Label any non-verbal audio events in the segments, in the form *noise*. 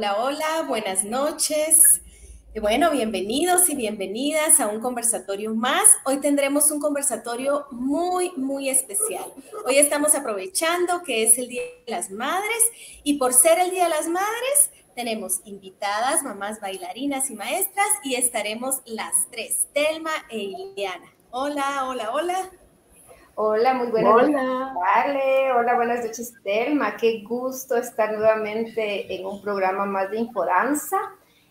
Hola, hola, buenas noches. Bueno, bienvenidos y bienvenidas a un conversatorio más. Hoy tendremos un conversatorio muy, muy especial. Hoy estamos aprovechando que es el Día de las Madres y por ser el Día de las Madres tenemos invitadas, mamás bailarinas y maestras y estaremos las tres, Telma e Iliana. Hola, hola, hola. Hola, muy buenas noches. Vale, hola, buenas noches, Telma. Qué gusto estar nuevamente en un programa más de Infodanza.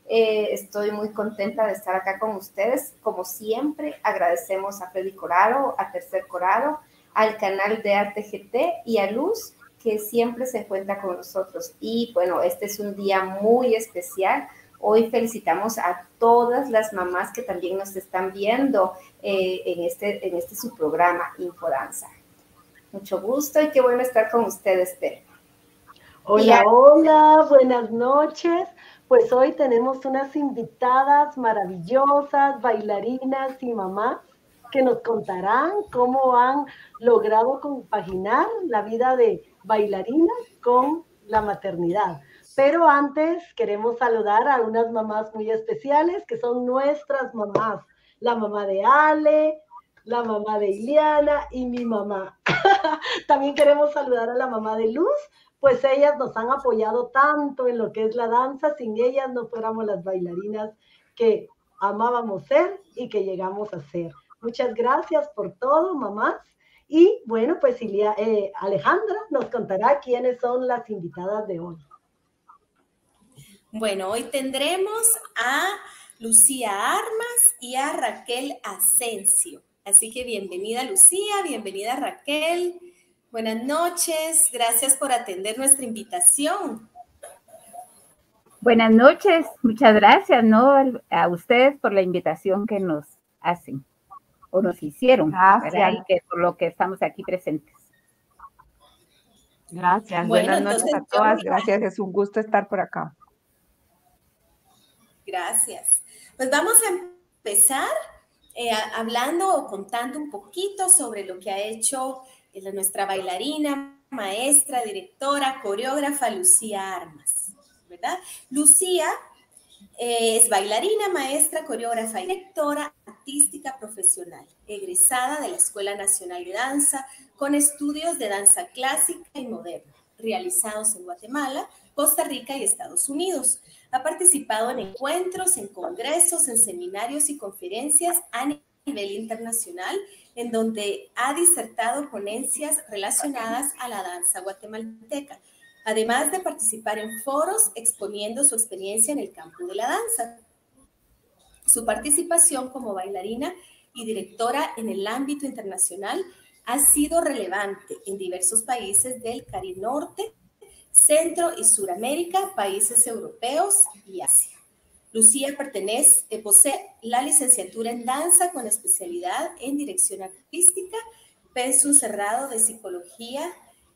Eh, estoy muy contenta de estar acá con ustedes. Como siempre, agradecemos a Freddy Corado, a Tercer Corado, al canal de Arte GT y a Luz, que siempre se encuentra con nosotros. Y bueno, este es un día muy especial Hoy felicitamos a todas las mamás que también nos están viendo eh, en, este, en este su programa Infodanza. Mucho gusto y qué bueno estar con ustedes, Tere. Hola, hola, buenas noches. Pues hoy tenemos unas invitadas maravillosas, bailarinas y mamás que nos contarán cómo han logrado compaginar la vida de bailarina con la maternidad. Pero antes queremos saludar a unas mamás muy especiales que son nuestras mamás. La mamá de Ale, la mamá de Iliana y mi mamá. *laughs* También queremos saludar a la mamá de Luz, pues ellas nos han apoyado tanto en lo que es la danza. Sin ellas no fuéramos las bailarinas que amábamos ser y que llegamos a ser. Muchas gracias por todo, mamás. Y bueno, pues eh, Alejandra nos contará quiénes son las invitadas de hoy. Bueno, hoy tendremos a Lucía Armas y a Raquel Asensio. Así que bienvenida Lucía, bienvenida Raquel. Buenas noches, gracias por atender nuestra invitación. Buenas noches, muchas gracias ¿no? a ustedes por la invitación que nos hacen o nos hicieron, gracias. que por lo que estamos aquí presentes. Gracias, buenas noches a todas, gracias, es un gusto estar por acá. Gracias. Pues vamos a empezar eh, hablando o contando un poquito sobre lo que ha hecho eh, nuestra bailarina, maestra, directora, coreógrafa Lucía Armas, ¿verdad? Lucía eh, es bailarina, maestra, coreógrafa y directora artística profesional, egresada de la Escuela Nacional de Danza con estudios de danza clásica y moderna, realizados en Guatemala, Costa Rica y Estados Unidos. Ha participado en encuentros, en congresos, en seminarios y conferencias a nivel internacional, en donde ha disertado ponencias relacionadas a la danza guatemalteca, además de participar en foros exponiendo su experiencia en el campo de la danza. Su participación como bailarina y directora en el ámbito internacional ha sido relevante en diversos países del Caribe Norte, Centro y Suramérica, países europeos y Asia. Lucía pertenece, eh, posee la licenciatura en danza con especialidad en dirección artística, pensum cerrado de psicología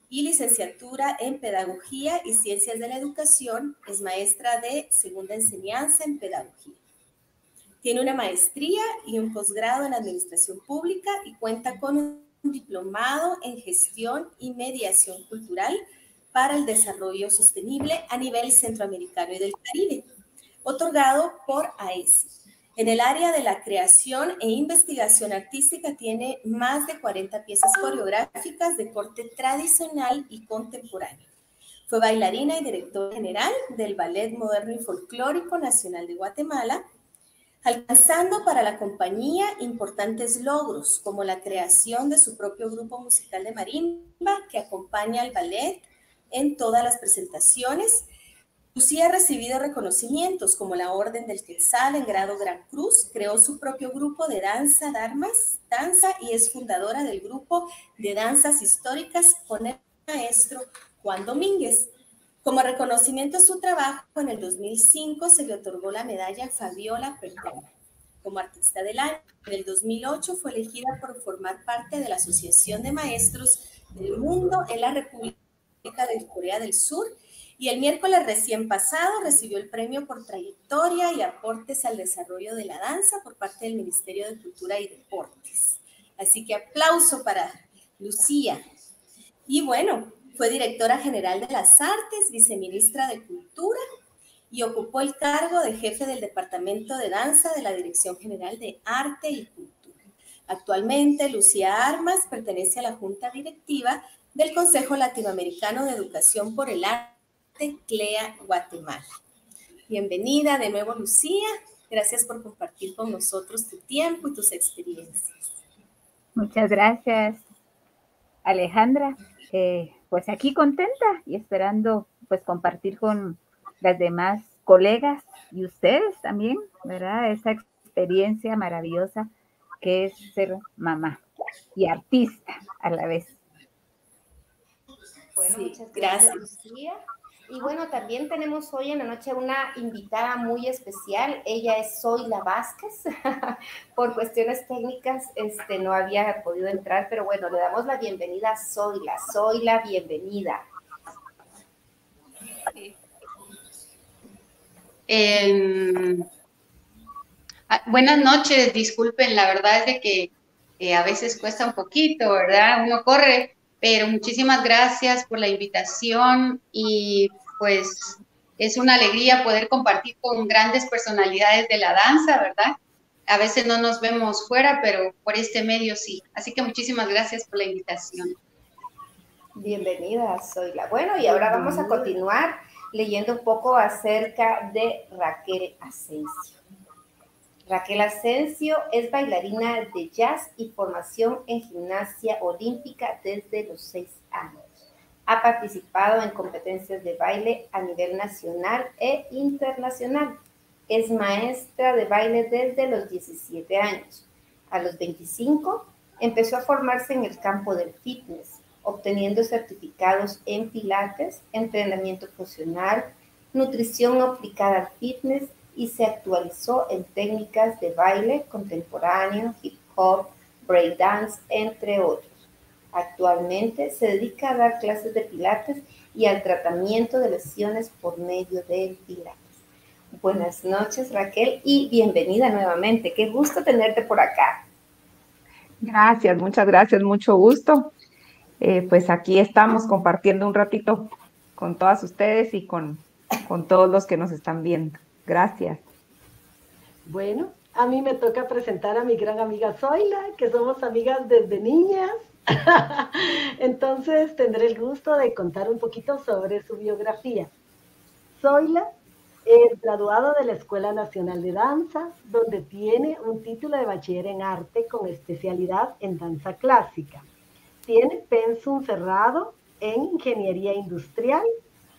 y licenciatura en pedagogía y ciencias de la educación. Es maestra de segunda enseñanza en pedagogía. Tiene una maestría y un posgrado en administración pública y cuenta con un diplomado en gestión y mediación cultural para el Desarrollo Sostenible a nivel centroamericano y del Caribe, otorgado por AESI. En el área de la creación e investigación artística tiene más de 40 piezas coreográficas de corte tradicional y contemporáneo. Fue bailarina y directora general del Ballet Moderno y Folclórico Nacional de Guatemala, alcanzando para la compañía importantes logros como la creación de su propio grupo musical de marimba que acompaña al ballet en todas las presentaciones. Lucía ha recibido reconocimientos como la Orden del Quetzal en grado Gran Cruz, creó su propio grupo de danza, Darmas, danza y es fundadora del grupo de danzas históricas con el maestro Juan Domínguez. Como reconocimiento a su trabajo, en el 2005 se le otorgó la medalla Fabiola Perdomo como artista del año. En el 2008 fue elegida por formar parte de la Asociación de Maestros del Mundo en la República de Corea del Sur y el miércoles recién pasado recibió el premio por trayectoria y aportes al desarrollo de la danza por parte del Ministerio de Cultura y Deportes. Así que aplauso para Lucía. Y bueno, fue directora general de las artes, viceministra de Cultura y ocupó el cargo de jefe del Departamento de Danza de la Dirección General de Arte y Cultura. Actualmente, Lucía Armas pertenece a la Junta Directiva del Consejo Latinoamericano de Educación por el Arte, CLEA, Guatemala. Bienvenida de nuevo, Lucía. Gracias por compartir con nosotros tu tiempo y tus experiencias. Muchas gracias, Alejandra. Eh, pues aquí contenta y esperando pues compartir con las demás colegas y ustedes también, ¿verdad? Esa experiencia maravillosa que es ser mamá y artista a la vez. Bueno, muchas gracias, Lucía. Y bueno, también tenemos hoy en la noche una invitada muy especial. Ella es Zoila Vázquez. *laughs* Por cuestiones técnicas este, no había podido entrar, pero bueno, le damos la bienvenida a Zoila. Zoila, bienvenida. Ah, buenas noches, disculpen, la verdad es de que eh, a veces cuesta un poquito, ¿verdad? Uno corre, pero muchísimas gracias por la invitación y pues es una alegría poder compartir con grandes personalidades de la danza, ¿verdad? A veces no nos vemos fuera, pero por este medio sí. Así que muchísimas gracias por la invitación. Bienvenida, la Bueno, y ahora vamos a continuar leyendo un poco acerca de Raquel Asensio. Raquel Asensio es bailarina de jazz y formación en gimnasia olímpica desde los seis años. Ha participado en competencias de baile a nivel nacional e internacional. Es maestra de baile desde los 17 años. A los 25 empezó a formarse en el campo del fitness obteniendo certificados en pilates, entrenamiento funcional, nutrición aplicada al fitness y se actualizó en técnicas de baile contemporáneo, hip hop, breakdance, entre otros. Actualmente se dedica a dar clases de pilates y al tratamiento de lesiones por medio del pilates. Buenas noches Raquel y bienvenida nuevamente. Qué gusto tenerte por acá. Gracias, muchas gracias, mucho gusto. Eh, pues aquí estamos compartiendo un ratito con todas ustedes y con, con todos los que nos están viendo. Gracias. Bueno, a mí me toca presentar a mi gran amiga Zoila, que somos amigas desde niñas. *laughs* Entonces tendré el gusto de contar un poquito sobre su biografía. Zoila es graduado de la Escuela Nacional de Danza, donde tiene un título de bachiller en arte con especialidad en danza clásica. Tiene pensum cerrado en Ingeniería Industrial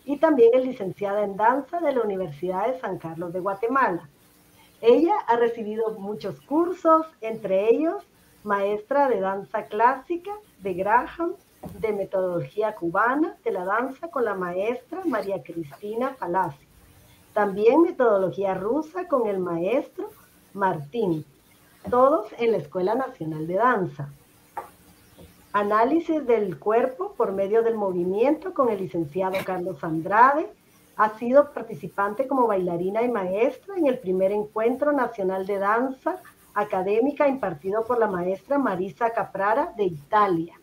y también es licenciada en danza de la Universidad de San Carlos de Guatemala. Ella ha recibido muchos cursos, entre ellos maestra de danza clásica de Graham, de metodología cubana de la danza con la maestra María Cristina Palacio. También metodología rusa con el maestro Martín, todos en la Escuela Nacional de Danza. Análisis del cuerpo por medio del movimiento con el licenciado Carlos Andrade. Ha sido participante como bailarina y maestra en el primer encuentro nacional de danza académica impartido por la maestra Marisa Caprara de Italia.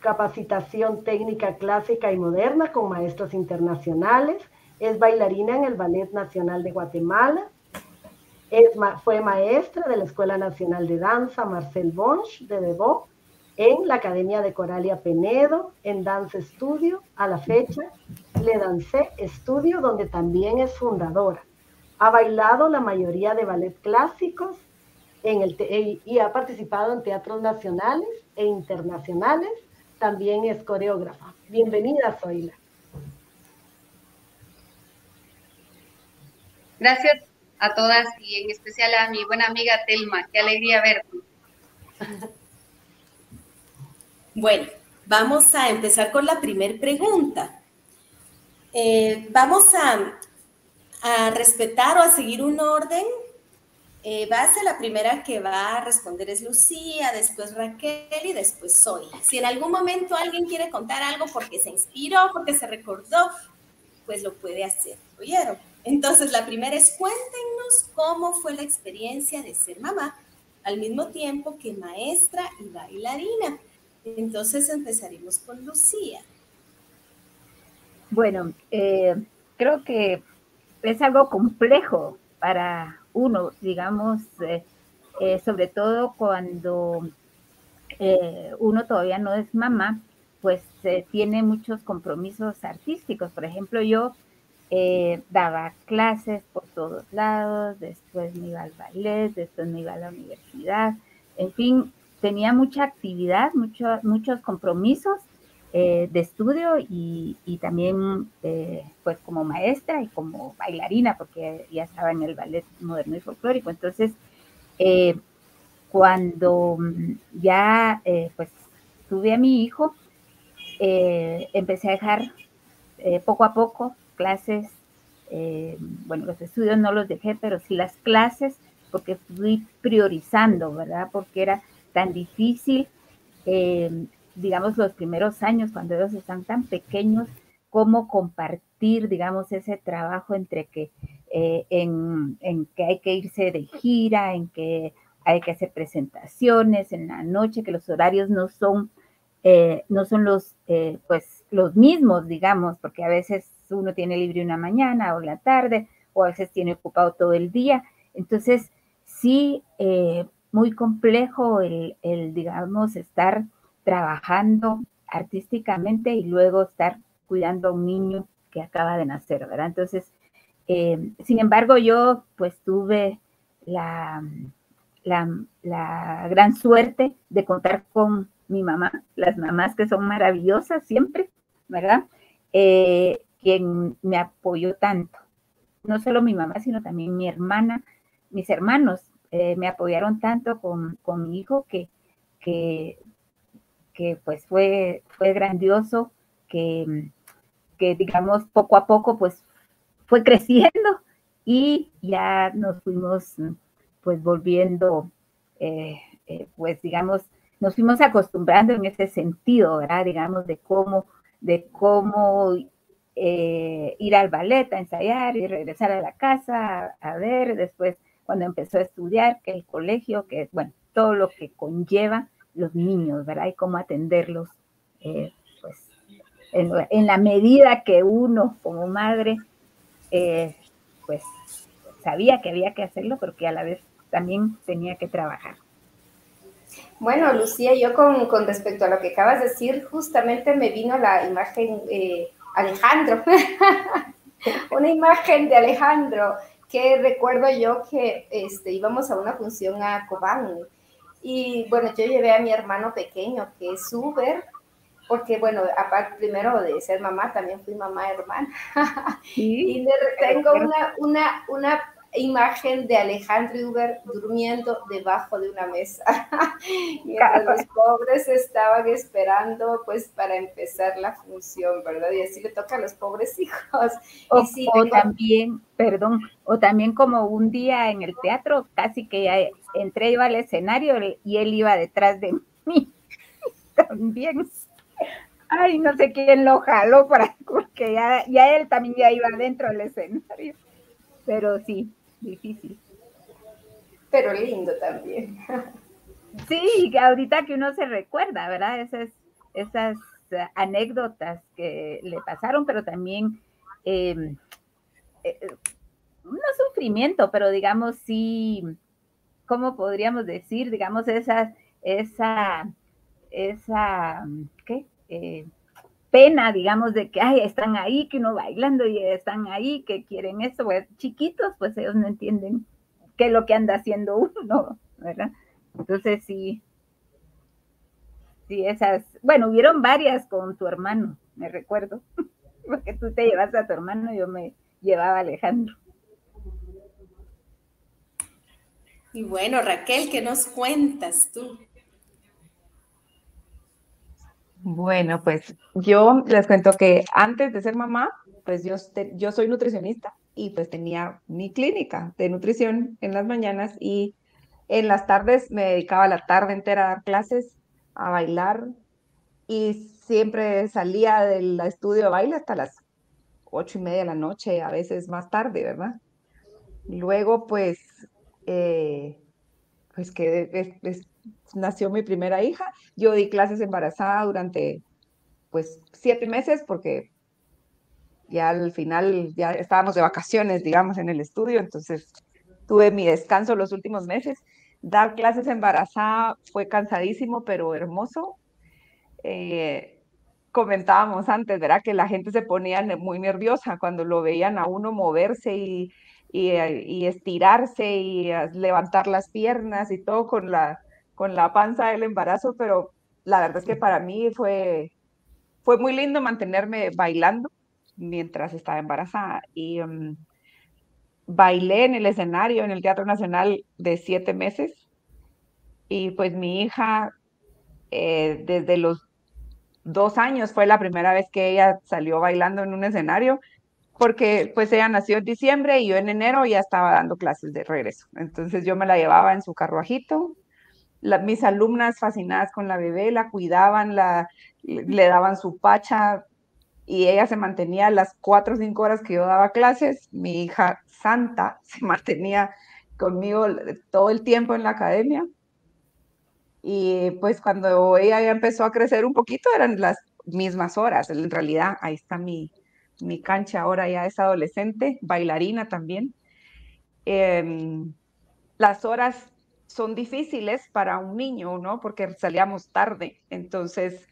Capacitación técnica clásica y moderna con maestros internacionales. Es bailarina en el Ballet Nacional de Guatemala. fue maestra de la Escuela Nacional de Danza Marcel Bonch de Debo en la Academia de Coralia Penedo, en Dance Studio, a la fecha, Le Dance Studio, donde también es fundadora. Ha bailado la mayoría de ballet clásicos en el y ha participado en teatros nacionales e internacionales. También es coreógrafa. Bienvenida, Zoila. Gracias a todas y en especial a mi buena amiga Telma. Qué alegría verte. *laughs* Bueno, vamos a empezar con la primera pregunta. Eh, vamos a, respetar o a seguir un orden. Eh, va a ser la primera que va a responder es Lucía, después Raquel y después Soy. Si en algún momento alguien quiere contar algo porque se inspiró, porque se recordó, pues lo puede hacer. ¿Oyeron? Entonces, la primera es cuéntenos cómo fue la experiencia de ser mamá al mismo tiempo que maestra y bailarina. Entonces empezaremos con Lucía. Bueno, eh, creo que es algo complejo para uno, digamos, eh, eh, sobre todo cuando uno todavía no es mamá, pues tiene muchos compromisos artísticos. Por ejemplo, yo daba clases por todos lados, después me iba al ballet, después me iba a la universidad, en fin, tenía mucha actividad, muchos compromisos eh, de estudio y, también pues como maestra y como bailarina, porque ya estaba en el ballet moderno y folclórico. Entonces, eh, cuando ya pues tuve a mi hijo, empecé a dejar poco a poco clases, bueno, los estudios no los dejé, pero sí las clases, porque fui priorizando, ¿verdad? Porque era tan difícil digamos, los primeros años, cuando ellos están tan pequeños, cómo compartir, digamos, ese trabajo entre que, eh, en, que hay que irse de gira, en que hay que hacer presentaciones en la noche, que los horarios no son, eh, no son los, eh, pues, los mismos, digamos, porque a veces uno tiene libre una mañana o la tarde, o a veces tiene ocupado todo el día. Entonces, sí, muy complejo el, el digamos, estar trabajando artísticamente y luego estar cuidando a un niño que acaba de nacer, ¿verdad? Entonces, eh, sin embargo, yo pues tuve la, la, gran suerte de contar con mi mamá, las mamás que son maravillosas siempre, ¿verdad? Eh, quien me apoyó tanto. No solo mi mamá, sino también mi hermana, mis hermanos eh, me apoyaron tanto con, con mi hijo que, que pues fue, fue grandioso, que, que digamos poco a poco pues fue creciendo y ya nos fuimos pues volviendo, eh, eh, pues digamos, nos fuimos acostumbrando en ese sentido, ¿verdad? Digamos, de cómo, de cómo ir al ballet a ensayar y regresar a la casa a, ver, después cuando empezó a estudiar, que el colegio, que bueno, todo lo que conlleva los niños, ¿verdad? Y cómo atenderlos, eh, pues, en, la medida que uno como madre, eh, pues, sabía que había que hacerlo, pero que a la vez también tenía que trabajar. Bueno, Lucía, yo con, respecto a lo que acabas de decir, justamente me vino la imagen eh, Alejandro, *laughs* una imagen de Alejandro que recuerdo yo que este, íbamos a una función a Cobán y bueno, yo llevé a mi hermano pequeño, que es Uber, porque bueno, aparte primero de ser mamá, también fui mamá hermana. *laughs* y le tengo una, una, una imagen de Alejandro Uber durmiendo debajo de una mesa. *laughs* y los *laughs* pobres estaban esperando pues para empezar la función, ¿verdad? Y así le toca a los pobres hijos. O, también, perdón, o también como un día en el teatro, casi que ya entré iba al escenario y él iba detrás de mí. *laughs* también. Ay, no sé quién lo jaló para, porque ya, ya él también ya iba dentro del escenario. Pero sí, difícil. Pero lindo también. Sí, ahorita que uno se recuerda, ¿verdad? Esas, esas anécdotas que le pasaron, pero también em, eh, no sufrimiento, pero digamos sí, ¿cómo podríamos decir? Digamos esa, esa, esa, ¿qué? Eh, pena, digamos, de que ay, están ahí, que uno bailando y están ahí, que quieren eso, pues chiquitos, pues ellos no entienden qué es lo que anda haciendo uno, ¿verdad? Entonces sí, sí, esas, bueno, hubieron varias con tu hermano, me recuerdo, *laughs* porque tú te llevas a tu hermano, yo me llevaba a Alejandro. Y bueno, Raquel, ¿qué nos cuentas tú? Bueno, pues yo les cuento que antes de ser mamá, pues yo, yo soy nutricionista y pues tenía mi clínica de nutrición en las mañanas y en las tardes me dedicaba la tarde entera a dar clases, a bailar y siempre salía del estudio de baile hasta las ocho y media de la noche, a veces más tarde, ¿verdad? Luego, pues, eh, pues que nació mi primera hija. Yo di clases embarazada durante pues siete meses porque ya al final ya estábamos de vacaciones, digamos, en el estudio, entonces tuve mi descanso los últimos meses. Dar clases embarazada fue cansadísimo, pero hermoso. Eh, comentábamos antes, ¿verdad? Que la gente se ponía muy nerviosa cuando lo veían a uno moverse y, y, estirarse y levantar las piernas y todo con la, con la panza del embarazo, pero la verdad es que para mí fue, fue muy lindo mantenerme bailando mientras estaba embarazada y um, bailé en el escenario en el Teatro Nacional de siete meses y pues mi hija eh, desde los dos años fue la primera vez que ella salió bailando en un escenario porque pues ella nació en diciembre y yo en enero ya estaba dando clases de regreso. Entonces yo me la llevaba en su carruajito. Mis alumnas fascinadas con la bebé la cuidaban, la, le daban su pacha y ella se mantenía las cuatro o cinco horas que yo daba clases. Mi hija Santa *laughs* se mantenía conmigo todo el tiempo en la academia. Y pues cuando ella ya empezó a crecer un poquito eran las mismas horas. En realidad ahí está mi, mi cancha ahora ya es adolescente, bailarina también. Em, las horas son difíciles para un niño, ¿no? Porque salíamos tarde, entonces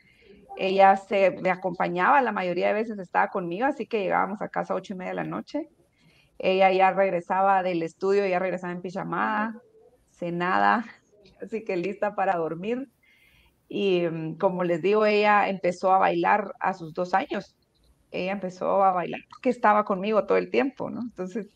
ella se me acompañaba, la mayoría de veces estaba conmigo, así que llegábamos a casa a ocho y media de la noche. Ella ya regresaba del estudio, ya regresaba en pijamada, cenada, *laughs* así que lista para dormir. Y em, como les digo, ella empezó a bailar a sus dos años ella empezó a bailar porque estaba conmigo todo el tiempo, ¿no? Entonces,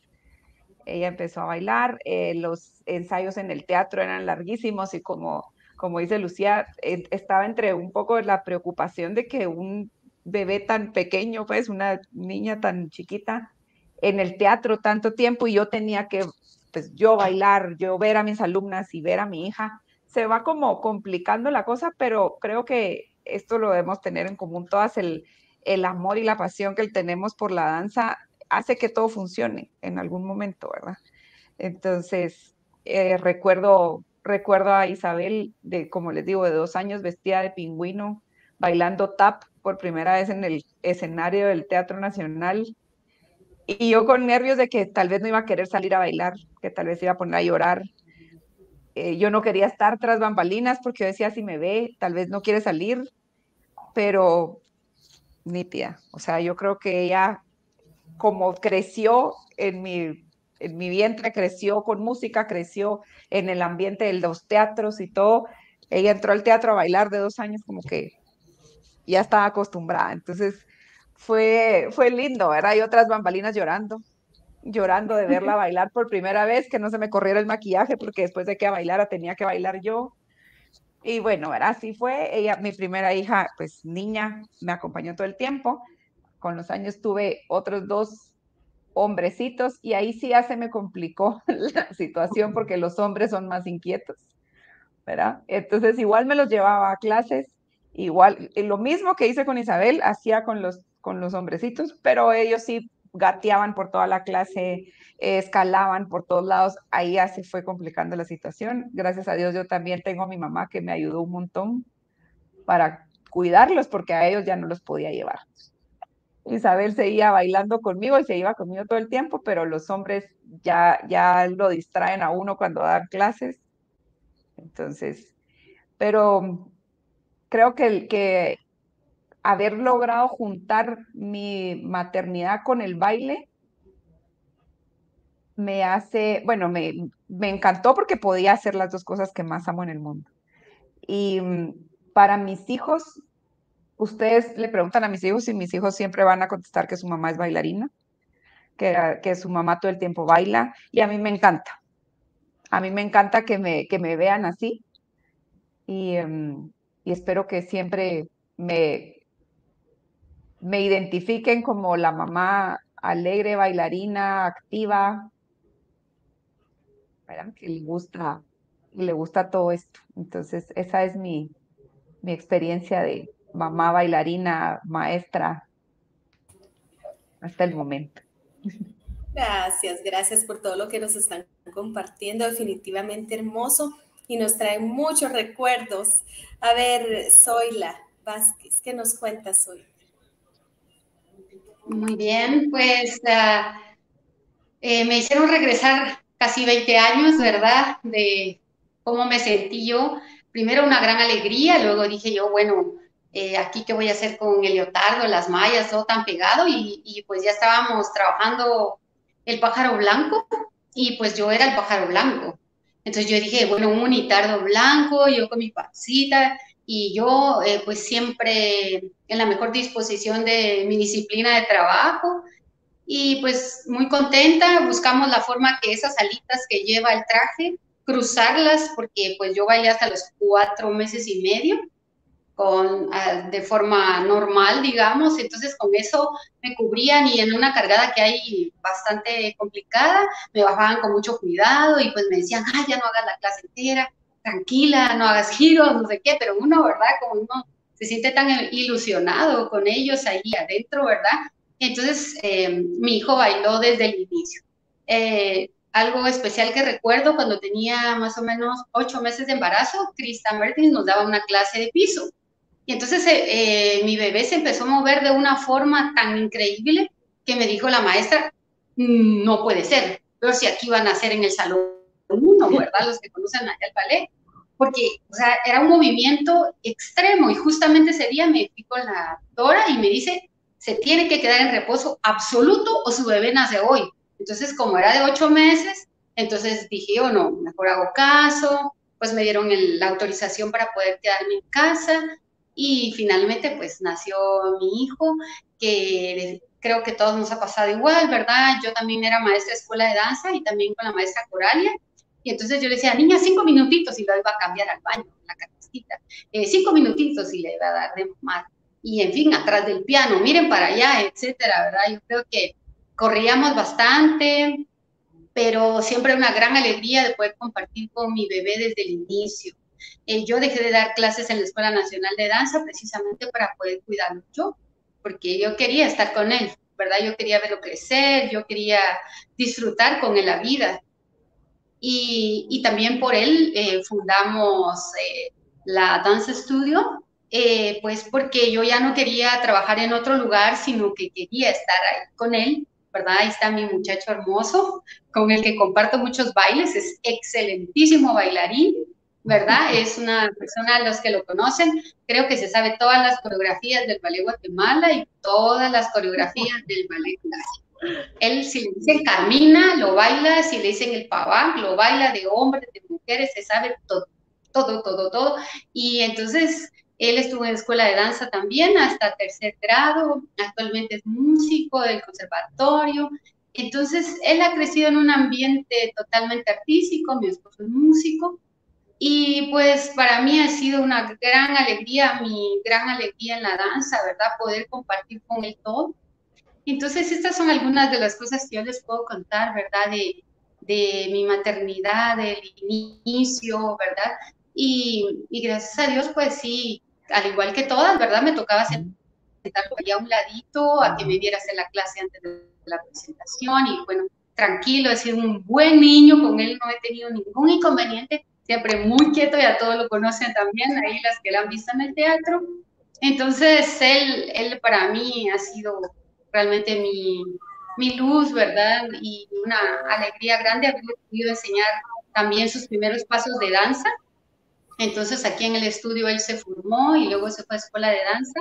ella empezó a bailar, eh, los ensayos en el teatro eran larguísimos y como, como dice Lucía, estaba entre un poco la preocupación de que un bebé tan pequeño, pues una niña tan chiquita, en el teatro tanto tiempo y yo tenía que, pues yo bailar, yo ver a mis alumnas y ver a mi hija, se va como complicando la cosa, pero creo que esto lo debemos tener en común todas, el, el amor y la pasión que tenemos por la danza hace que todo funcione en algún momento, ¿verdad? Entonces, eh, recuerdo, recuerdo a Isabel, de, como les digo, de dos años vestida de pingüino, bailando tap por primera vez en el escenario del Teatro Nacional. Y yo con nervios de que tal vez no iba a querer salir a bailar, que tal vez iba a poner a llorar. Eh, yo no quería estar tras bambalinas porque yo decía, si me ve, tal vez no quiere salir, pero nítida. O sea, yo creo que ella, como creció en mi, en mi vientre, creció con música, creció en el ambiente de los teatros y todo. Ella entró al teatro a bailar de dos años, como que ya estaba acostumbrada. Entonces, fue, fue lindo, ¿verdad? Hay otras bambalinas llorando, llorando de verla bailar por primera vez, que no se me corriera el maquillaje, porque después de que bailara tenía que bailar yo. Y bueno, así fue. Ella, mi primera hija, pues niña, me acompañó todo el tiempo. Con los años tuve otros dos hombrecitos y ahí sí ya se me complicó *laughs* la situación porque los hombres son más inquietos, ¿verdad? Entonces igual me los llevaba a clases, igual, lo mismo que hice con Isabel, hacía con los, con los hombrecitos, pero ellos sí gateaban por toda la clase, escalaban por todos lados, ahí ya se fue complicando la situación. Gracias a Dios yo también tengo a mi mamá que me ayudó un montón para cuidarlos porque a ellos ya no los podía llevar. Isabel seguía bailando conmigo y se iba conmigo todo el tiempo, pero los hombres ya, ya lo distraen a uno cuando dan clases. Entonces, pero creo que, que haber logrado juntar mi maternidad con el baile me hace, bueno, me, me encantó porque podía hacer las dos cosas que más amo en el mundo. Y mm, para mis hijos, ustedes le preguntan a mis hijos y mis hijos siempre van a contestar que su mamá es bailarina, que, su mamá todo el tiempo baila, y a mí me encanta. A mí me encanta que me, que me vean así y, mm, y espero que siempre me, me identifiquen como la mamá alegre, bailarina, activa, que le gusta, le gusta todo esto. Entonces, esa es mi, mi experiencia de mamá bailarina, maestra, hasta el momento. Gracias, gracias por todo lo que nos están compartiendo, definitivamente hermoso y nos trae muchos recuerdos. A ver, Zoila Vázquez, ¿qué nos cuentas hoy? Muy bien, pues ah, eh, me hicieron regresar casi 20 años, ¿verdad? De cómo me sentí yo. Primero una gran alegría, luego dije yo, bueno, eh, aquí qué voy a hacer con el leotardo, las mallas, todo tan pegado y, y, pues ya estábamos trabajando el pájaro blanco y pues yo era el pájaro blanco. Entonces yo dije, bueno, un unitardo blanco, yo con mi pancita y yo eh, pues siempre en la mejor disposición de mi disciplina de trabajo y pues muy contenta, buscamos la forma que esas alitas que lleva el traje, cruzarlas porque pues yo bailé hasta los cuatro meses y medio con, ah, de forma normal, digamos, entonces con eso me cubrían y en una cargada que hay bastante complicada, me bajaban con mucho cuidado y pues me decían, ah, ya no hagas la clase entera, tranquila, no hagas *laughs* giros, no sé qué, pero uno, ¿verdad? Como uno se siente tan ilusionado con ellos ahí adentro, ¿verdad? Entonces, eh, mi hijo bailó desde el inicio. Eh, algo especial que recuerdo cuando tenía más o menos ocho meses de embarazo, Krista Mertins nos daba una clase de piso. Y entonces eh, mi bebé se empezó a mover de una forma tan increíble que me dijo la maestra, no puede ser, pero si aquí van a hacer en el salón uno, ¿verdad? Los que conocen allá el ballet, porque, o sea, era un movimiento extremo y justamente ese día me fui con la doctora y me dice, se tiene que quedar en reposo absoluto o su bebé nace hoy. Entonces, como era de ocho meses, entonces dije, yo no, mejor hago caso, pues me dieron la autorización para poder quedarme en casa y finalmente pues nació mi hijo, que creo que todos nos ha pasado igual, ¿verdad? Yo también era maestra de escuela de danza y también con la maestra Coralia. Y entonces yo le decía, niña, cinco minutitos y lo iba a cambiar al baño, la canastita. Eh, cinco minutitos y le iba a dar de mamar. Y en fin, atrás del piano, miren para allá, etcétera, ¿verdad? Yo creo que corríamos bastante, pero siempre una gran alegría de poder compartir con mi bebé desde el inicio. Eh, yo dejé de dar clases en la Escuela Nacional de Danza precisamente para poder cuidarlo yo, porque yo quería estar con él, ¿verdad? Yo quería verlo crecer, yo quería disfrutar con él la vida. Y, también por él eh, fundamos eh, la Dance Studio, pues porque yo ya no quería trabajar en otro lugar, sino que quería estar ahí con él, ¿verdad? Ahí está mi muchacho hermoso, con el que comparto muchos bailes, es excelentísimo bailarín, ¿verdad? Es una persona, los que lo conocen, creo que se sabe todas las coreografías del ballet Guatemala y todas las coreografías del ballet clásico. Él, si le dicen camina, lo baila, si le dicen el paván, lo baila de hombres, de mujeres, se sabe todo, todo, todo, todo. Y entonces, él estuvo en escuela de danza también hasta tercer grado, actualmente es músico del conservatorio. Entonces, él ha crecido en un ambiente totalmente artístico, mi esposo es músico, y pues para mí ha sido una gran alegría, mi gran alegría en la danza, ¿verdad? Poder compartir con él todo. Entonces, estas son algunas de las cosas que yo les puedo contar, ¿verdad? De, de mi maternidad, del inicio, ¿verdad? Y, y, gracias a Dios, pues sí, al igual que todas, ¿verdad? Me tocaba sentarlo allá a un ladito, a que me viera hacer la clase antes de la presentación y bueno, tranquilo, es decir, un buen niño, con él no he tenido ningún inconveniente siempre muy quieto, ya todos lo conocen también, ahí las que la han visto en el teatro. Entonces, él, él para mí ha sido realmente mi, mi luz, ¿verdad? Y una alegría grande haber podido enseñar también sus primeros pasos de danza. Entonces, aquí en el estudio él se formó y luego se fue a escuela de danza.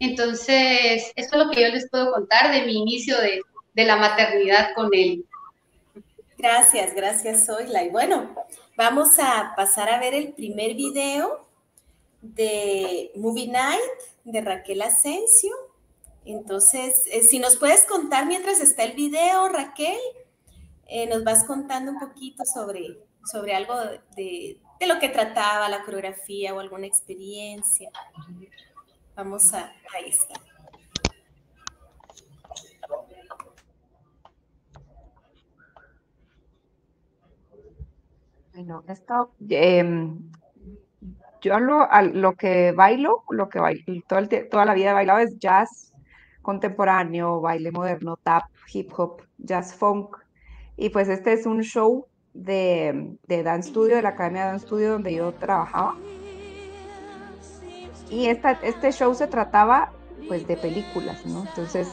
Entonces, eso es lo que yo les puedo contar de mi inicio de, de la maternidad con él. Gracias, gracias, Zoila. Y bueno, Vamos a pasar a ver el primer video de Movie Night de Raquel Asensio. Entonces, eh, si nos puedes contar mientras está el video, Raquel, eh, nos vas contando un poquito sobre, sobre algo de, de, lo que trataba la coreografía o alguna experiencia. Vamos a, ahí está. Bueno, esto, em, yo lo, lo que bailo, lo que bailo, toda la vida he bailado es jazz contemporáneo, baile moderno, tap, hip hop, jazz funk. Y pues este es un show de, de Dance Studio, de la Academia de Dance Studio donde yo trabajaba. Y esta, este show se trataba pues de películas, ¿no? Entonces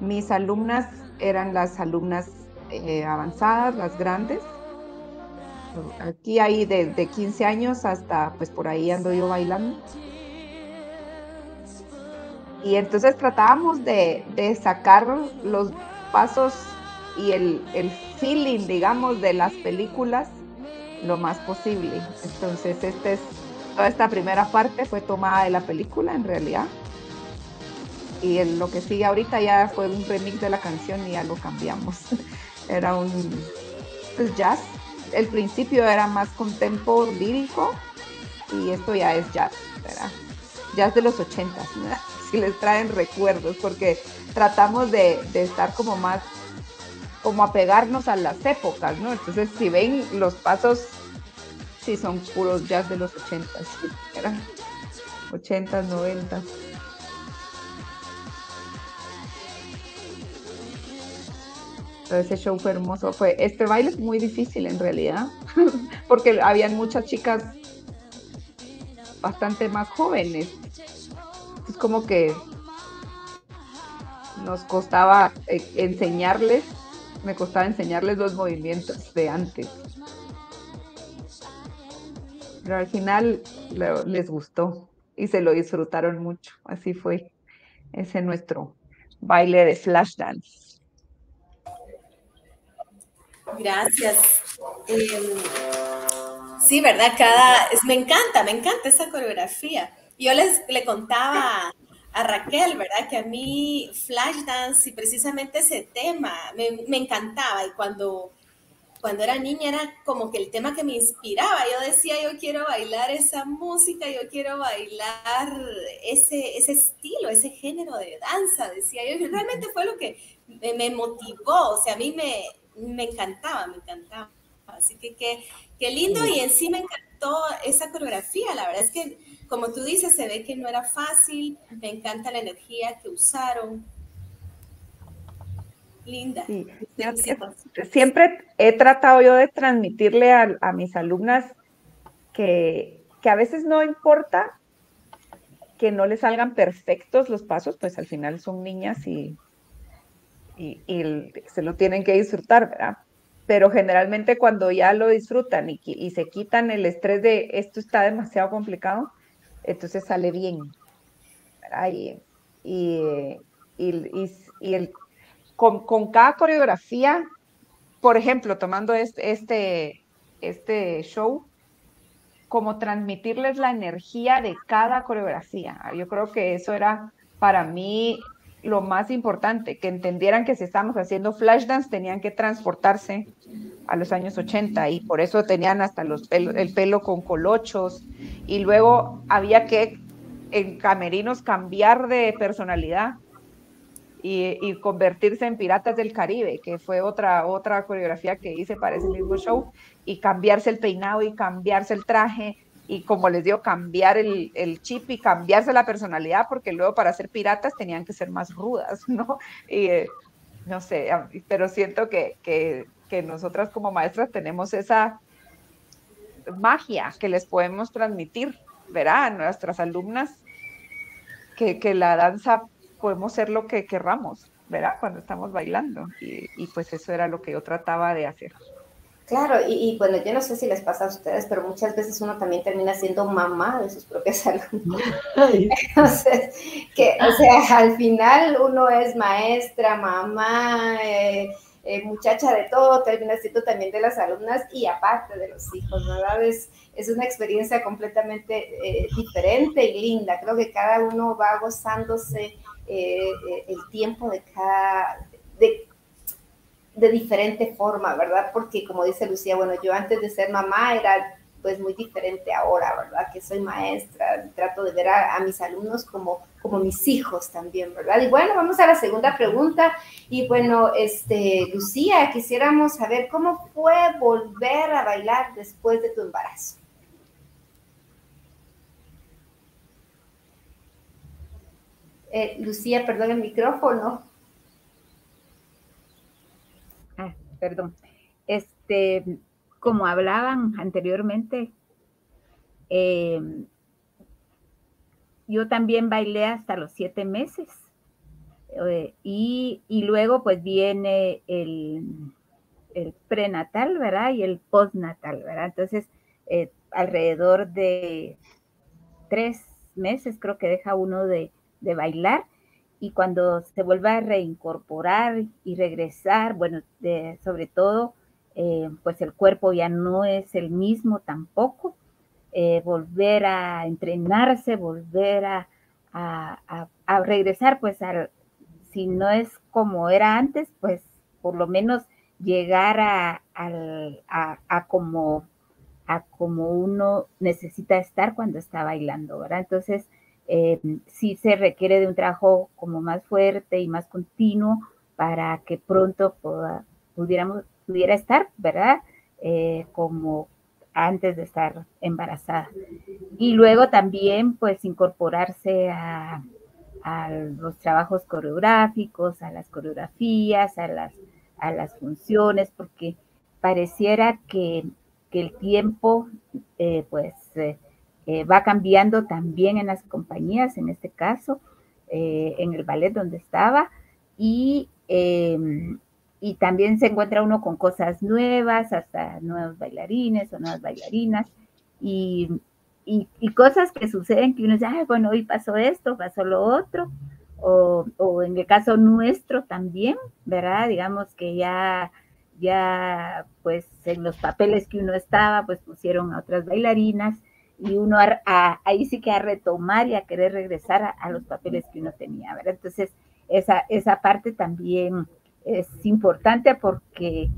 mis alumnas eran las alumnas eh, avanzadas, las grandes. Aquí hay de, 15 años hasta, pues por ahí ando yo bailando. Y entonces tratábamos de, sacar los pasos y el, el, feeling, digamos, de las películas lo más posible. Entonces, este es, toda esta primera parte fue tomada de la película en realidad. Y lo que sigue ahorita ya fue un remix de la canción y ya lo cambiamos. *laughs* era un pues, jazz. El principio era más con tempo lírico y esto ya es jazz, ¿verdad? Jazz de los ochentas, *laughs* si les traen recuerdos, porque tratamos de, estar como más, como apegarnos a las épocas, ¿no? Entonces, si ven los pasos, sí son puros jazz de los ochentas. Ochentas, noventas. Ese show fue hermoso. Fue, este baile es muy difícil en realidad, *laughs* porque habían muchas chicas bastante más jóvenes. Es como que nos costaba eh, enseñarles, me costaba enseñarles los movimientos de antes. Pero al final les gustó y se lo disfrutaron mucho. Así fue ese nuestro baile de flash dance. Gracias. Em, sí, ¿verdad? Cada, me encanta, me encanta esa coreografía. Yo les le contaba a Raquel, ¿verdad? Que a mí Flashdance y precisamente ese tema me, encantaba y cuando, cuando era niña era como que el tema que me inspiraba. Yo decía, yo quiero bailar esa música, yo quiero bailar ese, ese estilo, ese género de danza, decía yo. realmente fue lo que me, me motivó, o sea, a mí me, me encantaba, me encantaba. Así que qué, lindo y en sí me encantó esa coreografía. La verdad es que, como tú dices, se ve que no era fácil. Me encanta la energía que usaron. Linda. siempre, he tratado yo de transmitirle a, mis alumnas que, que a veces no importa que no les salgan perfectos los pasos, pues al final son niñas y y, se lo tienen que disfrutar, ¿verdad? Pero generalmente cuando ya lo disfrutan y, se quitan el estrés de esto está demasiado complicado, entonces sale bien. ¿verdad? Y, el, con, cada coreografía, por ejemplo, tomando este, este, este show, como transmitirles la energía de cada coreografía. Yo creo que eso era para mí lo más importante, que entendieran que si estamos haciendo flash dance tenían que transportarse a los años 80 y por eso tenían hasta los el pelo con colochos. Y luego había que en camerinos cambiar de personalidad y, convertirse en Piratas del Caribe, que fue otra, otra coreografía que hice para ese mismo show, y cambiarse el peinado y cambiarse el traje y como les digo, cambiar el, chip y cambiarse la personalidad, porque luego para ser piratas tenían que ser más rudas, *laughs* ¿no? Y eh, no sé, pero siento que, que, nosotras como maestras tenemos esa magia que les podemos transmitir, ¿verdad? A nuestras alumnas, que, que la danza podemos ser lo que querramos, ¿verdad? Cuando estamos bailando. Y pues eso era lo que yo trataba de hacer. Claro, y, bueno, yo no sé si les pasa a ustedes, pero muchas veces uno también termina siendo mamá de sus propias *laughs* alumnos. Entonces, que, o sea, al final uno es maestra, mamá, eh, eh, muchacha de todo, termina siendo también de las alumnas y aparte de los hijos, ¿verdad? Es, es una experiencia completamente eh, diferente y linda. Creo que cada uno va gozándose el tiempo de cada, de de diferente forma, ¿verdad? Porque como dice Lucía, bueno, yo antes de ser mamá era pues muy diferente ahora, ¿verdad? Que soy maestra, trato de ver a, mis alumnos como, como mis hijos también, ¿verdad? Y bueno, vamos a la segunda pregunta. Y bueno, este, Lucía, quisiéramos saber cómo fue volver a bailar después de tu embarazo. Eh, Lucía, perdón el micrófono. Perdón. Este, como hablaban anteriormente, em, yo también bailé hasta los siete meses. Eh, y, luego pues viene el, el, prenatal, ¿verdad? Y el postnatal, ¿verdad? Entonces, eh, alrededor de tres meses creo que deja uno de, de bailar y cuando se vuelve a reincorporar y regresar, bueno, sobre todo, eh, pues el cuerpo ya no es el mismo tampoco, eh, volver a entrenarse, volver a, regresar, pues si no es como era antes, pues por lo menos llegar a, a, como, a como uno necesita estar cuando está bailando, ¿verdad? Entonces, eh, sí se requiere de un trabajo como más fuerte y más continuo para que pronto pudiera estar, ¿verdad? Eh, como antes de estar embarazada. Y luego también, pues, incorporarse a, los trabajos coreográficos, a las coreografías, a las, a las funciones, porque pareciera que, el tiempo, eh, pues, eh, va cambiando también en las compañías, en este caso, eh, en el ballet donde estaba, y, em, y también se encuentra uno con cosas nuevas, hasta nuevos bailarines o nuevas bailarinas, y, y, cosas que suceden que uno dice, bueno, hoy pasó esto, pasó lo otro, o, o, en el caso nuestro también, ¿verdad? Digamos que ya, ya, pues en los papeles que uno estaba, pues pusieron a otras bailarinas, y uno ahí sí que a retomar y a querer regresar a, los papeles que uno tenía, ¿verdad? Entonces, esa, esa parte también es importante porque,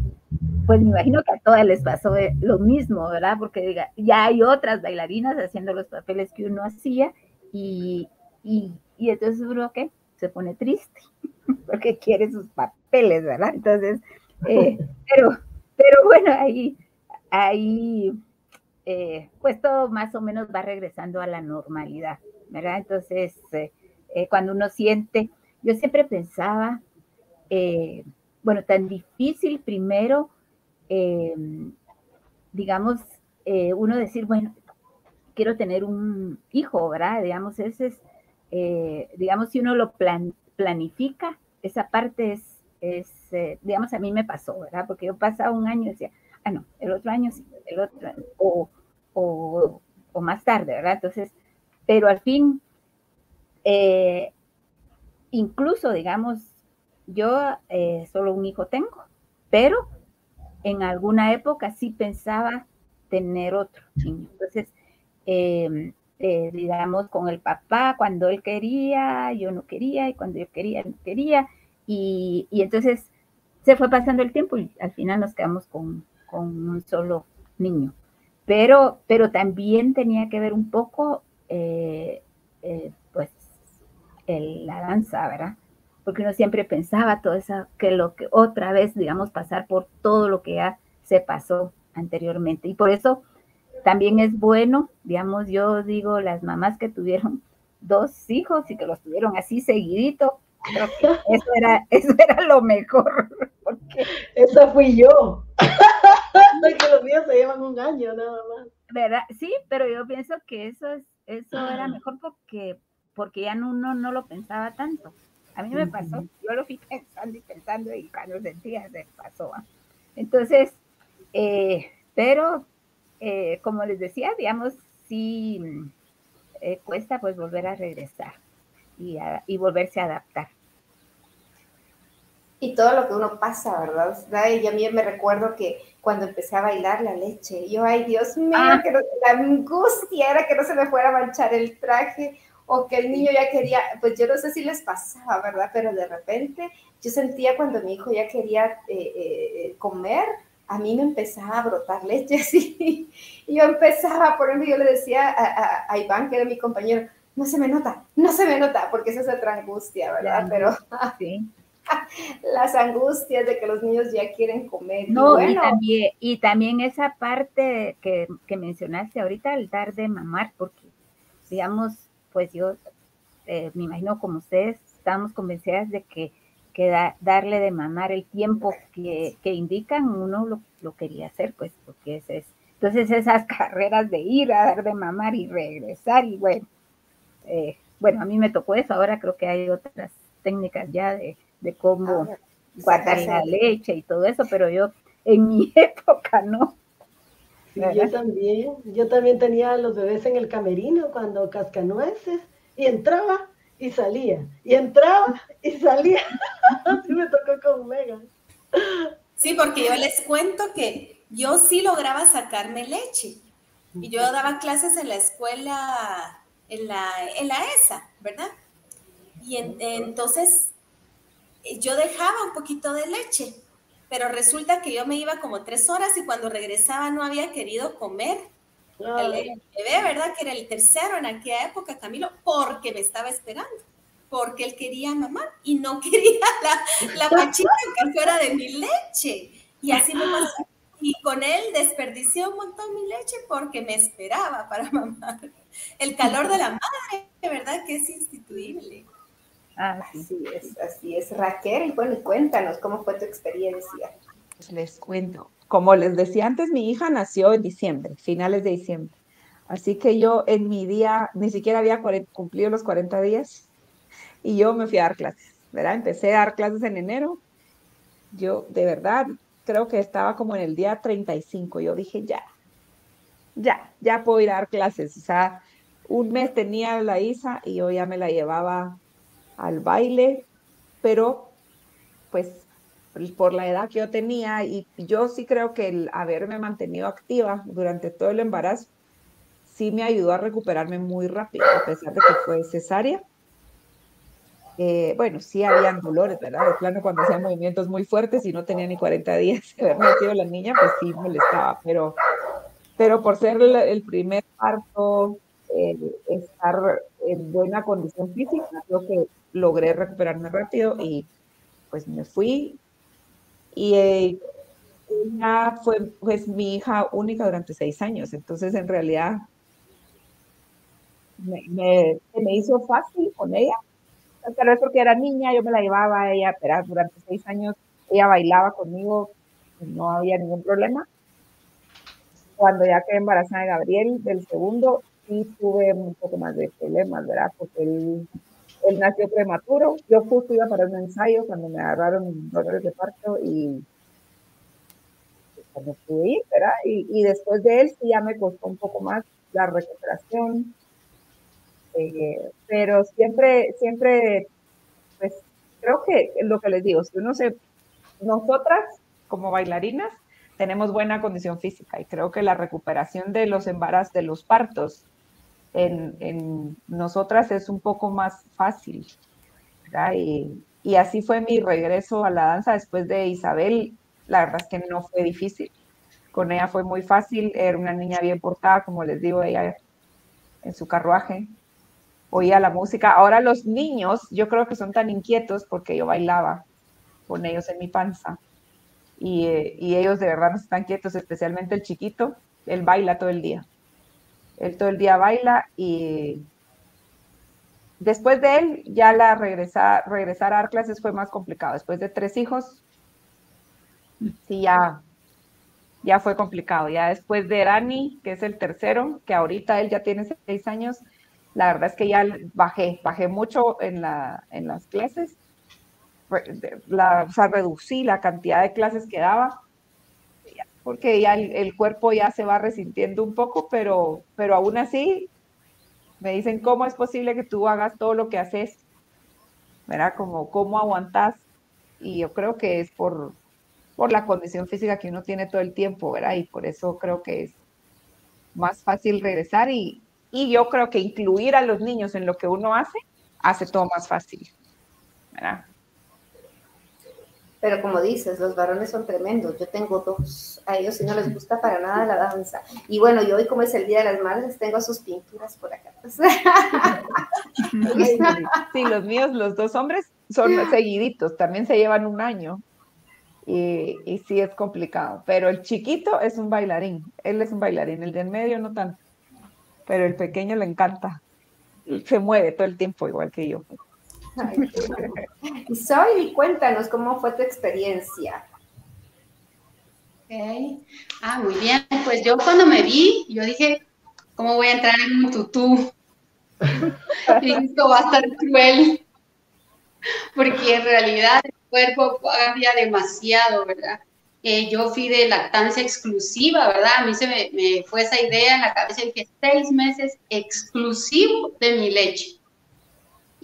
pues me imagino que a todas les pasó eh, lo mismo, ¿verdad? Porque diga, ya hay otras bailarinas haciendo los papeles que uno hacía y, y, y entonces uno que se pone triste *laughs* porque quiere sus papeles, ¿verdad? Entonces, eh, *laughs* pero, pero bueno, ahí, ahí eh, pues todo más o menos va regresando a la normalidad, ¿verdad? Entonces, eh, eh, cuando uno siente, yo siempre pensaba, bueno, tan difícil primero, digamos, uno decir, bueno, quiero tener un hijo, ¿verdad? Digamos, ese es, digamos, si uno lo planifica, esa parte es, es digamos, a mí me pasó, ¿verdad? Porque yo pasaba un año y decía, ah, no, el otro año sí, el otro, o, o, más tarde, ¿verdad? Entonces, pero al fin, eh, incluso, digamos, yo eh, solo un hijo tengo, pero en alguna época sí pensaba tener otro niño. Entonces, em, eh, digamos, con el papá, cuando él quería, yo no quería, y cuando yo quería, no quería, y, entonces se fue pasando el tiempo y al final nos quedamos con un solo niño. Pero, pero también tenía que ver un poco, eh, eh, pues, la danza, ¿verdad? Porque uno siempre pensaba todo eso, que lo que otra vez, digamos, pasar por todo lo que ya se pasó anteriormente. Y por eso también es bueno, digamos, yo digo, las mamás que tuvieron dos hijos y que los tuvieron así seguidito, eso era, *laughs* eso era lo mejor. *laughs* Porque... Esa fui yo. Que los días se llevan un año nada más. ¿Verdad? Sí, pero yo pienso que eso es, eso era mejor porque, porque ya uno no lo pensaba tanto. A mí me pasó, yo lo fui pensando y pensando y cuando sentía se pasó. Entonces, eh, pero eh, como les decía, digamos, sí eh, cuesta pues volver a regresar y, y volverse a adaptar y todo lo que uno pasa, ¿verdad? Y a mí me recuerdo que cuando empecé a bailar la leche, yo, ay Dios mío, ah. que la angustia era que no se me fuera a manchar el traje o que el niño ya quería, pues yo no sé si les pasaba, ¿verdad? Pero de repente yo sentía cuando mi hijo ya quería eh, eh, comer, a mí me empezaba a brotar leche *laughs* así. Y yo empezaba, por ejemplo, yo le decía a, a, Iván, que era mi compañero, no se me nota, no se me nota, porque esa es otra angustia, ¿verdad? Pero sí. *laughs* las angustias de que los niños ya quieren comer. No, y, también, y también esa parte que, mencionaste ahorita, el dar de mamar, porque, digamos, pues yo eh, me imagino como ustedes, estamos convencidas de que, que darle de mamar el tiempo que, indican, uno lo, quería hacer, pues, porque es, es, entonces esas *laughs* carreras de ir a dar de mamar y regresar, y bueno, eh, bueno, a mí me tocó eso, ahora creo que hay otras técnicas ya de, cómo ah, guardar la leche y todo eso, pero yo en mi *laughs* época no. yo también, yo también tenía a los bebés en el camerino cuando cascanueces y entraba y salía, y entraba y salía. *laughs* Así me tocó con Megan. Sí, porque yo les cuento que yo sí lograba sacarme leche. Y yo daba clases en la escuela, en la, en la ESA, ¿verdad? Y entonces yo dejaba un poquito de leche, pero resulta que yo me iba como tres horas y cuando regresaba no había querido comer. El bebé, ¿verdad? Que era el tercero en aquella época, Camilo, porque me estaba esperando, porque él quería mamá y no *laughs* quería la, la pachita que fuera de mi leche. Y así me pasó. Y con él desperdicié un montón mi leche porque me esperaba para *laughs* mamar. El calor de la madre, verdad que es instituible. Así es, así es. Raquel, bueno, cuéntanos cómo fue tu experiencia. Pues les cuento. Como les decía antes, mi hija nació en diciembre, finales de diciembre. Así que yo en mi día ni siquiera había cumplido los 40 días y yo me fui a dar clases, ¿verdad? Empecé a dar clases en enero. Yo de verdad creo que estaba como en el día 35. Yo dije, ya, ya, ya puedo ir a dar clases. O sea, un mes tenía la Isa y yo ya me la llevaba al baile, pero pues por la edad que yo tenía y yo sí creo que el haberme mantenido activa durante todo el embarazo sí me ayudó a recuperarme muy rápido, a pesar de que fue cesárea. Eh, bueno, sí habían dolores, ¿verdad? De plano, cuando hacían movimientos muy fuertes y no tenía ni 40 días de haber nacido la niña, pues sí molestaba, pero, pero por ser el, primer parto, estar en buena condición física, creo que logré recuperarme rápido y pues me fui. Y eh, fue pues mi hija única durante seis años, entonces en realidad me, me, me hizo fácil con ella. Tal vez porque era niña, yo me la llevaba a ella, pero durante seis años ella bailaba conmigo, no había ningún problema. Cuando ya quedé embarazada de Gabriel, del segundo, sí tuve un poco más de problemas, ¿verdad? Porque él él nació prematuro. Yo justo iba para un ensayo cuando me agarraron dolores de parto y cuando pude ir, ¿verdad? Y, después de él sí ya me costó un poco más la recuperación. Eh, pero siempre, siempre, pues creo que lo que les digo, si uno se, nosotras como bailarinas tenemos buena condición física y creo que la recuperación de los embarazos, de los partos, en, nosotras es un poco más fácil. Y, y, así fue mi regreso a la danza después de Isabel. La verdad es que no fue difícil. Con ella fue muy fácil. Era una niña bien portada, como les digo, ella en su carruaje. Oía la música. Ahora los niños, yo creo que son tan inquietos porque yo bailaba con ellos en mi panza. Y, eh, y ellos de verdad no están quietos, especialmente el chiquito. Él baila todo el día él todo el día baila y después de él ya la regresar, regresar a dar clases fue más complicado. Después de tres hijos, sí, ya, ya fue complicado. Ya después de Dani, que es el tercero, que ahorita él ya tiene seis años, la verdad es que ya bajé, bajé mucho en, la, en las clases. La, o sea, reducí la cantidad de clases que daba porque ya el, cuerpo ya se va resintiendo un poco, pero, pero aún así me dicen, ¿cómo es posible que tú hagas todo lo que haces? ¿Verdad? Como, ¿cómo aguantas? Y yo creo que es por, por la condición física que uno tiene todo el tiempo, ¿verdad? Y por eso creo que es más fácil regresar y, y yo creo que incluir a los niños en lo que uno hace, hace todo más fácil, ¿verdad? Pero como dices, los varones son tremendos. Yo tengo dos. A ellos sí no les gusta para nada la danza. Y bueno, yo hoy como es el Día de las Madres, tengo sus pinturas por acá. *laughs* Sí, los míos, los dos hombres, son seguiditos. También se llevan un año. Y, sí es complicado. Pero el chiquito es un bailarín. Él es un bailarín. El de en medio no tanto. Pero el pequeño le encanta. Se mueve todo el tiempo igual que yo. Y Soy, cuéntanos cómo fue tu experiencia. Ah, muy bien. Pues yo cuando me vi, yo dije, ¿cómo voy a entrar en un tutú? *laughs* y esto va a estar cruel. porque en realidad el cuerpo cambia demasiado, ¿verdad? Eh, yo fui de lactancia exclusiva, ¿verdad? A mí se me, me, fue esa idea en la cabeza y dije, seis meses exclusivo de mi leche.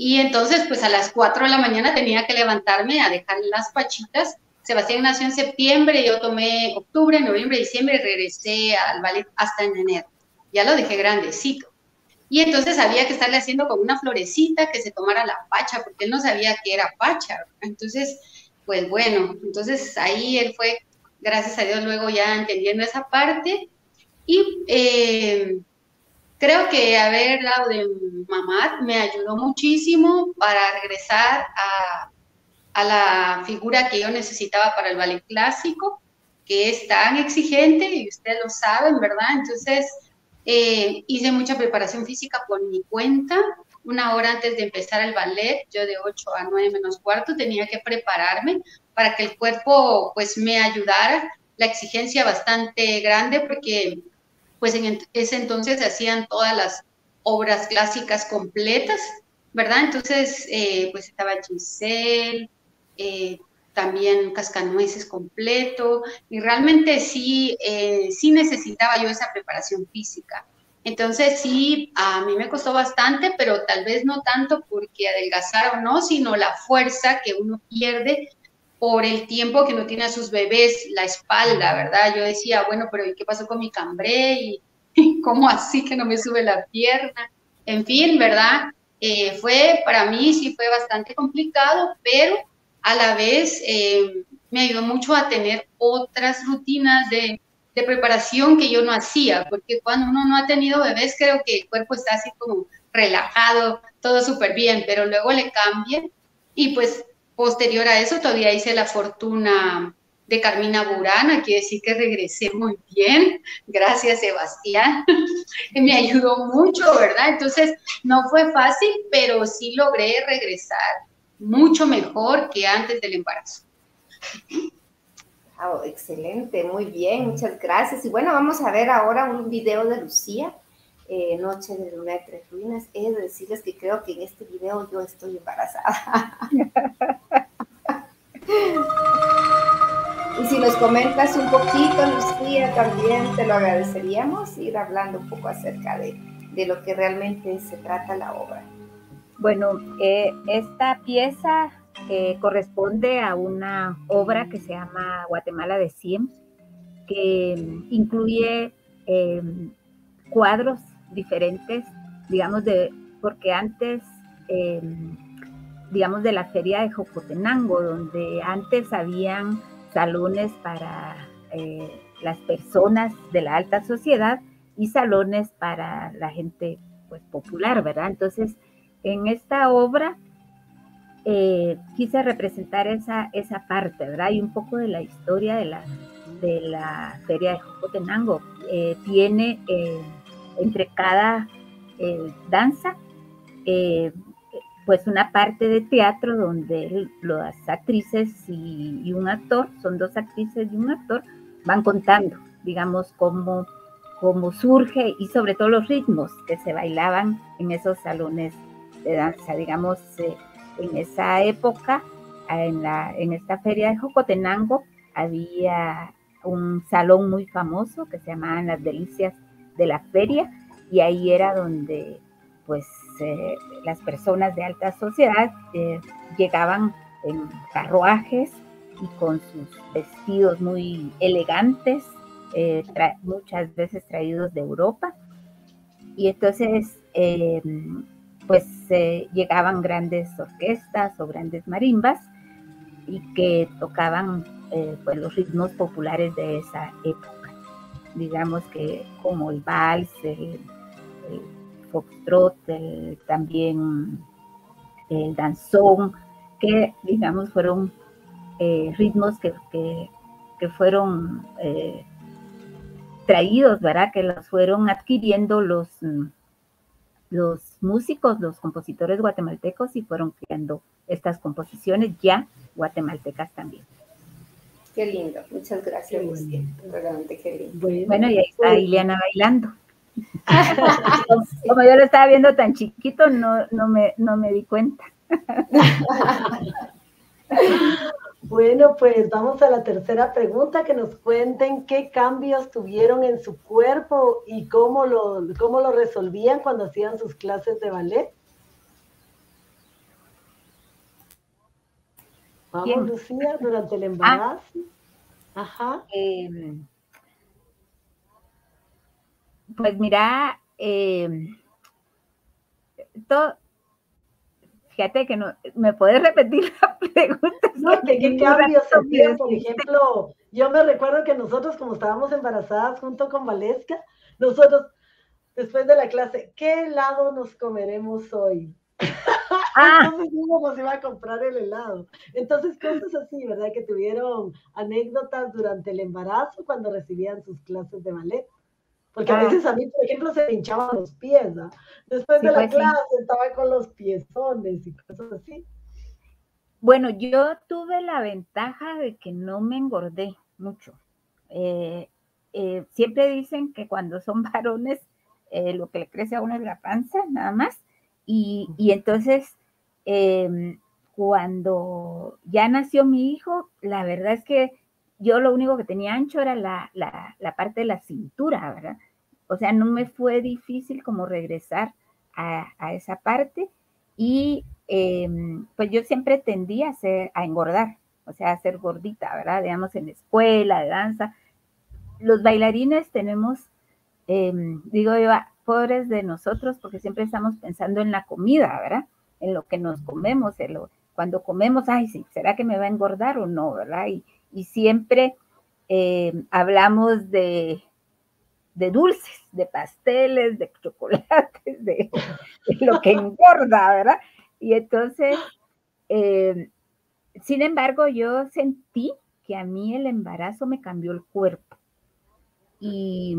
Y entonces, pues a las 4 de la mañana tenía que levantarme a dejar las pachitas. Sebastián nació en septiembre, yo tomé octubre, noviembre, diciembre regresé al ballet hasta en enero. Ya lo dejé grandecito. Y entonces había que estarle haciendo con una florecita que se tomara la pacha, porque él no sabía que era pacha. Entonces, pues bueno, entonces ahí él fue, gracias a Dios, luego ya entendiendo esa parte. Y eh, Creo que haber dado de mamá me ayudó muchísimo para regresar a, a la figura que yo necesitaba para el ballet clásico, que es tan exigente y ustedes lo saben, ¿verdad? Entonces, eh, hice mucha preparación física por mi cuenta. Una hora antes de empezar el ballet, yo de 8 a 9 menos cuarto tenía que prepararme para que el cuerpo pues me ayudara. La exigencia bastante grande porque pues en ese entonces se hacían todas las obras clásicas completas, ¿verdad? Entonces, eh, pues estaba Giselle, eh, también Cascanueces completo, y realmente sí, eh, sí necesitaba yo esa preparación física. Entonces sí, a mí me costó bastante, pero tal vez no tanto porque adelgazar o no, sino la fuerza que uno pierde por el tiempo que no tiene a sus bebés la espalda, ¿verdad? Yo decía, bueno, pero ¿y qué pasó con mi cambré? ¿Y, cómo así que no me sube la pierna? En fin, ¿verdad? Eh, fue, para mí sí fue bastante complicado, pero a la vez eh, me ayudó mucho a tener otras rutinas de, de preparación que yo no hacía, porque cuando uno no ha tenido bebés, creo que el cuerpo está así como relajado, todo súper bien, pero luego le cambia y pues Posterior a eso, todavía hice la fortuna de Carmina Burana, quiere decir que regresé muy bien, gracias Sebastián, *laughs* me ayudó mucho, ¿verdad? Entonces, no fue fácil, pero sí logré regresar mucho mejor que antes del embarazo. excelente, muy bien, muchas gracias. Y bueno, vamos a ver ahora un video de Lucía eh, Noche de Luna de Tres Ruinas, de decirles que creo que en este video yo estoy embarazada. *laughs* y si nos comentas un poquito, Lucía, también te lo agradeceríamos, ir hablando un poco acerca de, de lo que realmente se trata la obra. Bueno, eh, esta pieza eh, corresponde a una obra que se llama Guatemala de 100, que incluye cuadros diferentes, digamos, de, porque antes, em, digamos, de la feria de Jocotenango, donde antes habían salones para eh, las personas de la alta sociedad y salones para la gente pues popular, ¿verdad? Entonces, en esta obra eh, quise representar esa, esa parte, ¿verdad? Y un poco de la historia de la, de la feria de Jocotenango. Eh, tiene entre cada eh, danza, eh, pues una parte de teatro donde las actrices y, un actor, son dos actrices y un actor, van contando, digamos, cómo, cómo surge y sobre todo los ritmos que se bailaban en esos salones de danza, digamos, eh, en esa época, en, la, en esta feria de Jocotenango, había un salón muy famoso que se llamaban Las Delicias de la feria y ahí era donde pues eh, las personas de alta sociedad eh, llegaban en carruajes y con sus vestidos muy elegantes, eh, muchas veces traídos de Europa. Y entonces, pues llegaban grandes orquestas o grandes marimbas y que tocaban pues, los ritmos populares de esa época digamos que como el vals, el, foxtrot, también el danzón, que digamos fueron eh, ritmos que, fueron eh, traídos, ¿verdad? Que los fueron adquiriendo los, los músicos, los compositores guatemaltecos y fueron creando estas composiciones ya guatemaltecas también. Qué lindo, muchas gracias, Lucía. Realmente qué lindo. Bueno, y ahí está Ileana bailando. *laughs* Como yo lo estaba viendo tan chiquito, no, no, me, no me di cuenta. *laughs* Bueno, pues vamos a la tercera pregunta, que nos cuenten qué cambios tuvieron en su cuerpo y cómo lo, cómo lo resolvían cuando hacían sus clases de ballet. Vamos, Lucía, durante el *laughs* ah. embarazo. Ajá. Em, pues mira, em, todo, fíjate que no, ¿me puedes repetir la *laughs* pregunta? No, que qué cambios se por ejemplo, yo me recuerdo que nosotros como estábamos embarazadas junto con Valesca, nosotros después de la clase, ¿qué helado nos comeremos hoy? *laughs* Ah. Entonces uno nos iba a comprar el helado. Entonces, cosas así, ¿verdad? Que tuvieron anécdotas durante el embarazo cuando recibían sus clases de ballet. Porque a ah. veces a mí, por ejemplo, se hinchaban los pies, ¿no? Después de la pues clase estaba con los piezones y cosas así. Bueno, yo tuve la ventaja de que no me engordé mucho. Eh, eh, siempre dicen que cuando son *laughs* varones, eh, lo que le crece a uno es la panza, nada más. Y, y entonces, em, cuando ya nació mi hijo, la verdad es que yo lo único que tenía ancho era la, parte de la cintura, ¿verdad? O sea, no me fue difícil como regresar a, esa parte y em, pues yo siempre tendía a, ser, a engordar, o sea, a ser gordita, ¿verdad? Digamos, en escuela, de danza. Los bailarines tenemos, em, digo yo, pobres de nosotros porque siempre estamos pensando en la comida, ¿verdad? En lo que nos comemos, cuando comemos, ay, sí, ¿será que me va a engordar o no, verdad? Y, siempre eh, hablamos de, de, dulces, de pasteles, de chocolates, de, lo que engorda, ¿verdad? Y entonces, eh, sin embargo, yo sentí que a mí el embarazo me cambió el cuerpo. Y,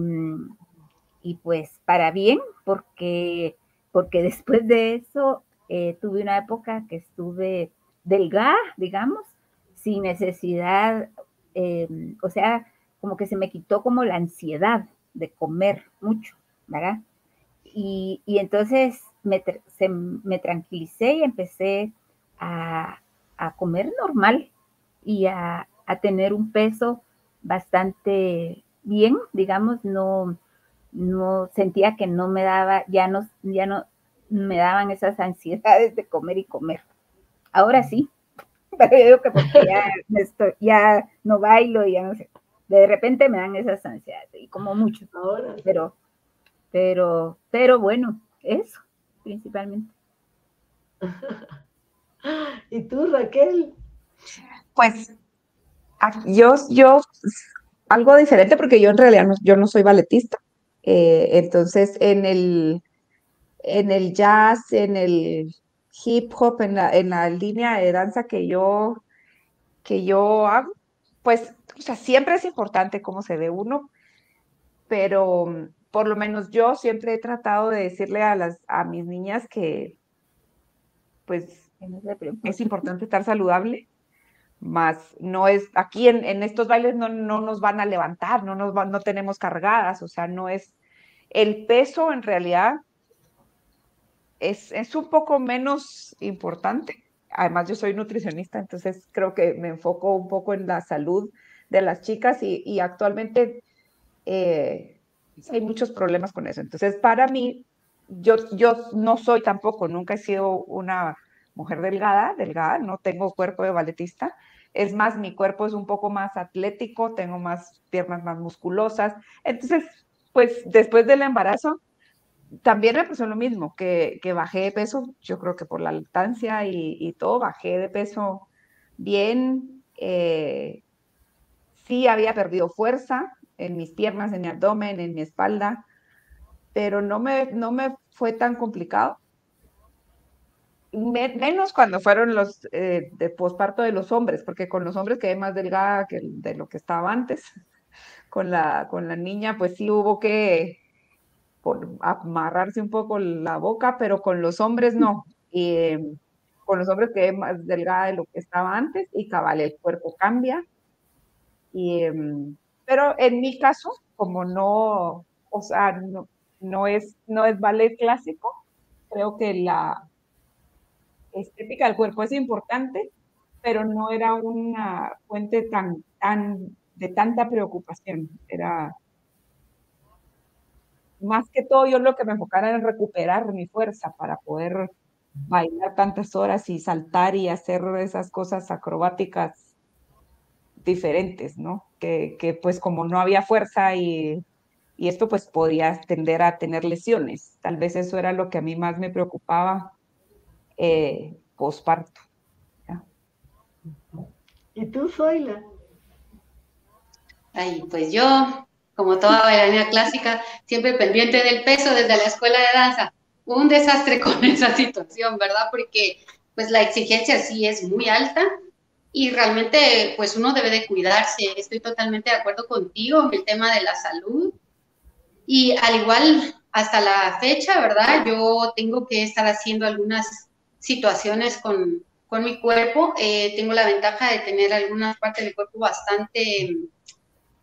y pues para bien, porque, porque después de eso eh, tuve una época que estuve delgada, digamos, sin necesidad, em, o sea, como que se me quitó como la ansiedad de comer mucho, ¿verdad? Y, entonces me, me, tranquilicé y empecé a, comer normal y a, tener un peso bastante bien, digamos, no, no sentía que no me daba, ya no, ya no me daban esas ansiedades de comer y comer. Ahora sí, *laughs* pero yo digo que porque ya, ya no bailo y ya no sé. De repente me dan esas ansiedades, y como mucho, ahora, pero, pero, pero bueno, eso, principalmente. *laughs* ¿Y tú, Raquel? Pues yo, yo, algo diferente porque yo en realidad no, yo no soy balletista. Eh, entonces, en el, en el jazz, en el hip hop, en la, en la línea de danza que yo, que yo hago, pues, o sea, siempre es importante cómo se ve uno, pero mm, por lo menos yo siempre he tratado de decirle a, las, a mis niñas que, pues, es importante estar saludable, más no es, aquí en, en estos bailes no, no, nos van a levantar, no, nos no tenemos cargadas, o sea, no es, el peso en realidad es, un poco menos importante. Además, yo soy nutricionista, entonces creo que me enfoco un poco en la salud de las chicas y, actualmente eh, hay muchos problemas con eso. Entonces, para mí, yo, yo no soy tampoco, nunca he sido una mujer delgada, delgada, no tengo cuerpo de balletista. Es más, mi cuerpo es un poco más atlético, tengo más piernas más musculosas. Entonces, pues después del embarazo, también me pasó lo mismo, que, bajé de peso, yo creo que por la lactancia y, todo, bajé de peso bien. Eh, sí había perdido fuerza en mis piernas, en mi abdomen, en mi espalda, pero no me, no me fue tan complicado. menos cuando fueron los eh, de posparto de los hombres, porque con los hombres quedé más delgada que de lo que estaba antes. *laughs* Con la, con la niña, pues sí hubo que por amarrarse un poco la boca, pero con los hombres no. *laughs* Em, con los hombres quedé más delgada de lo que estaba antes y cabal, el cuerpo cambia. Y, em, pero en mi caso, como no, o sea, no, no, es, no es ballet clásico, creo que la, estética del cuerpo es importante, pero no era una fuente tan, tan, de tanta preocupación. Era más que todo yo lo que me enfocara en recuperar mi fuerza para poder bailar tantas horas y saltar y hacer esas cosas acrobáticas diferentes, ¿no? Que, que pues como no había fuerza y, y, esto pues podía tender a tener lesiones. Tal vez eso era lo que a mí más me preocupaba eh, posparto. ¿Y tú, Zoila? Ay, pues yo, como toda bailarina clásica, siempre pendiente del peso desde la escuela de danza. Un desastre con *laughs* esa situación, ¿verdad? Porque pues la exigencia sí es muy alta y realmente pues uno debe de cuidarse. Estoy totalmente de acuerdo contigo en el tema de la salud. Y al igual hasta la fecha, ¿verdad? Yo tengo que estar haciendo algunas situaciones con, con mi cuerpo. Eh, tengo la ventaja de tener algunas partes del cuerpo bastante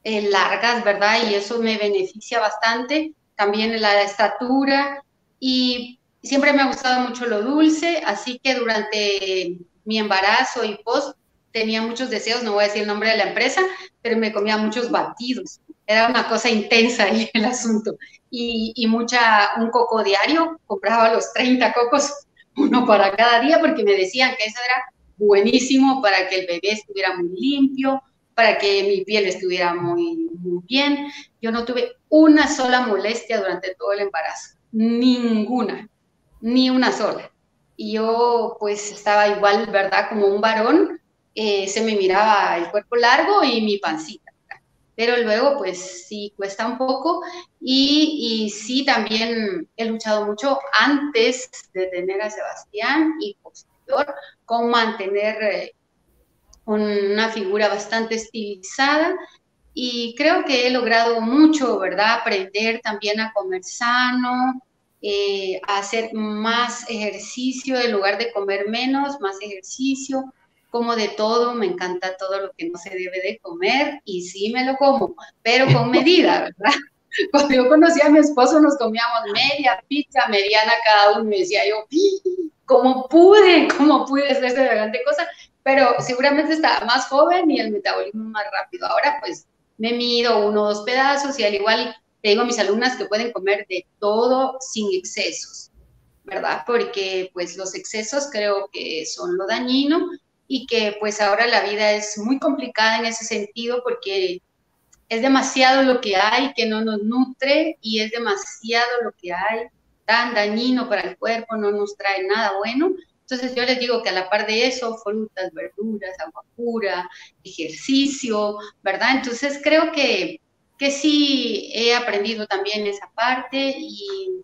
eh, largas, ¿verdad? Y eso me beneficia bastante. También la estatura y siempre me ha gustado mucho lo dulce, así que durante mi embarazo y post tenía muchos deseos, no voy a decir el nombre de la empresa, pero me comía muchos batidos. Era una cosa intensa el asunto. Y, y mucha, un coco diario, compraba los 30 cocos, uno para cada día, porque me decían que eso era buenísimo para que el bebé estuviera muy limpio, para que mi piel estuviera muy, muy bien. Yo no tuve una sola molestia durante todo el embarazo, ninguna, ni una sola. Y yo pues estaba igual, ¿verdad? Como un varón, eh, se me miraba el cuerpo largo y mi pancita. Pero luego pues sí cuesta un poco y, y sí también he luchado mucho antes de tener a Sebastián y posterior con mantener eh, una figura bastante estilizada y creo que he logrado mucho, ¿verdad? Aprender también a comer sano, eh, a hacer más ejercicio en lugar de comer menos, más ejercicio, como de todo, me encanta todo lo que no se debe de comer y sí me lo como, pero con *laughs* medida, ¿verdad? Cuando yo conocí a mi esposo nos comíamos media pizza, mediana cada uno, me decía yo, ¿cómo pude? ¿Cómo pude hacer semejante cosa? Pero seguramente estaba más joven y el metabolismo más rápido. Ahora pues me mido uno o dos pedazos y al igual te digo a mis alumnas que pueden comer de todo sin excesos, ¿verdad? Porque pues los excesos creo que son lo dañino y que pues ahora la vida es muy complicada en ese sentido porque es demasiado lo que hay que no nos nutre y es demasiado lo que hay tan dañino para el cuerpo, no nos trae nada bueno. Entonces yo les digo que a la par de eso, frutas, verduras, agua pura, ejercicio, ¿verdad? Entonces creo que, que sí he aprendido también esa parte y,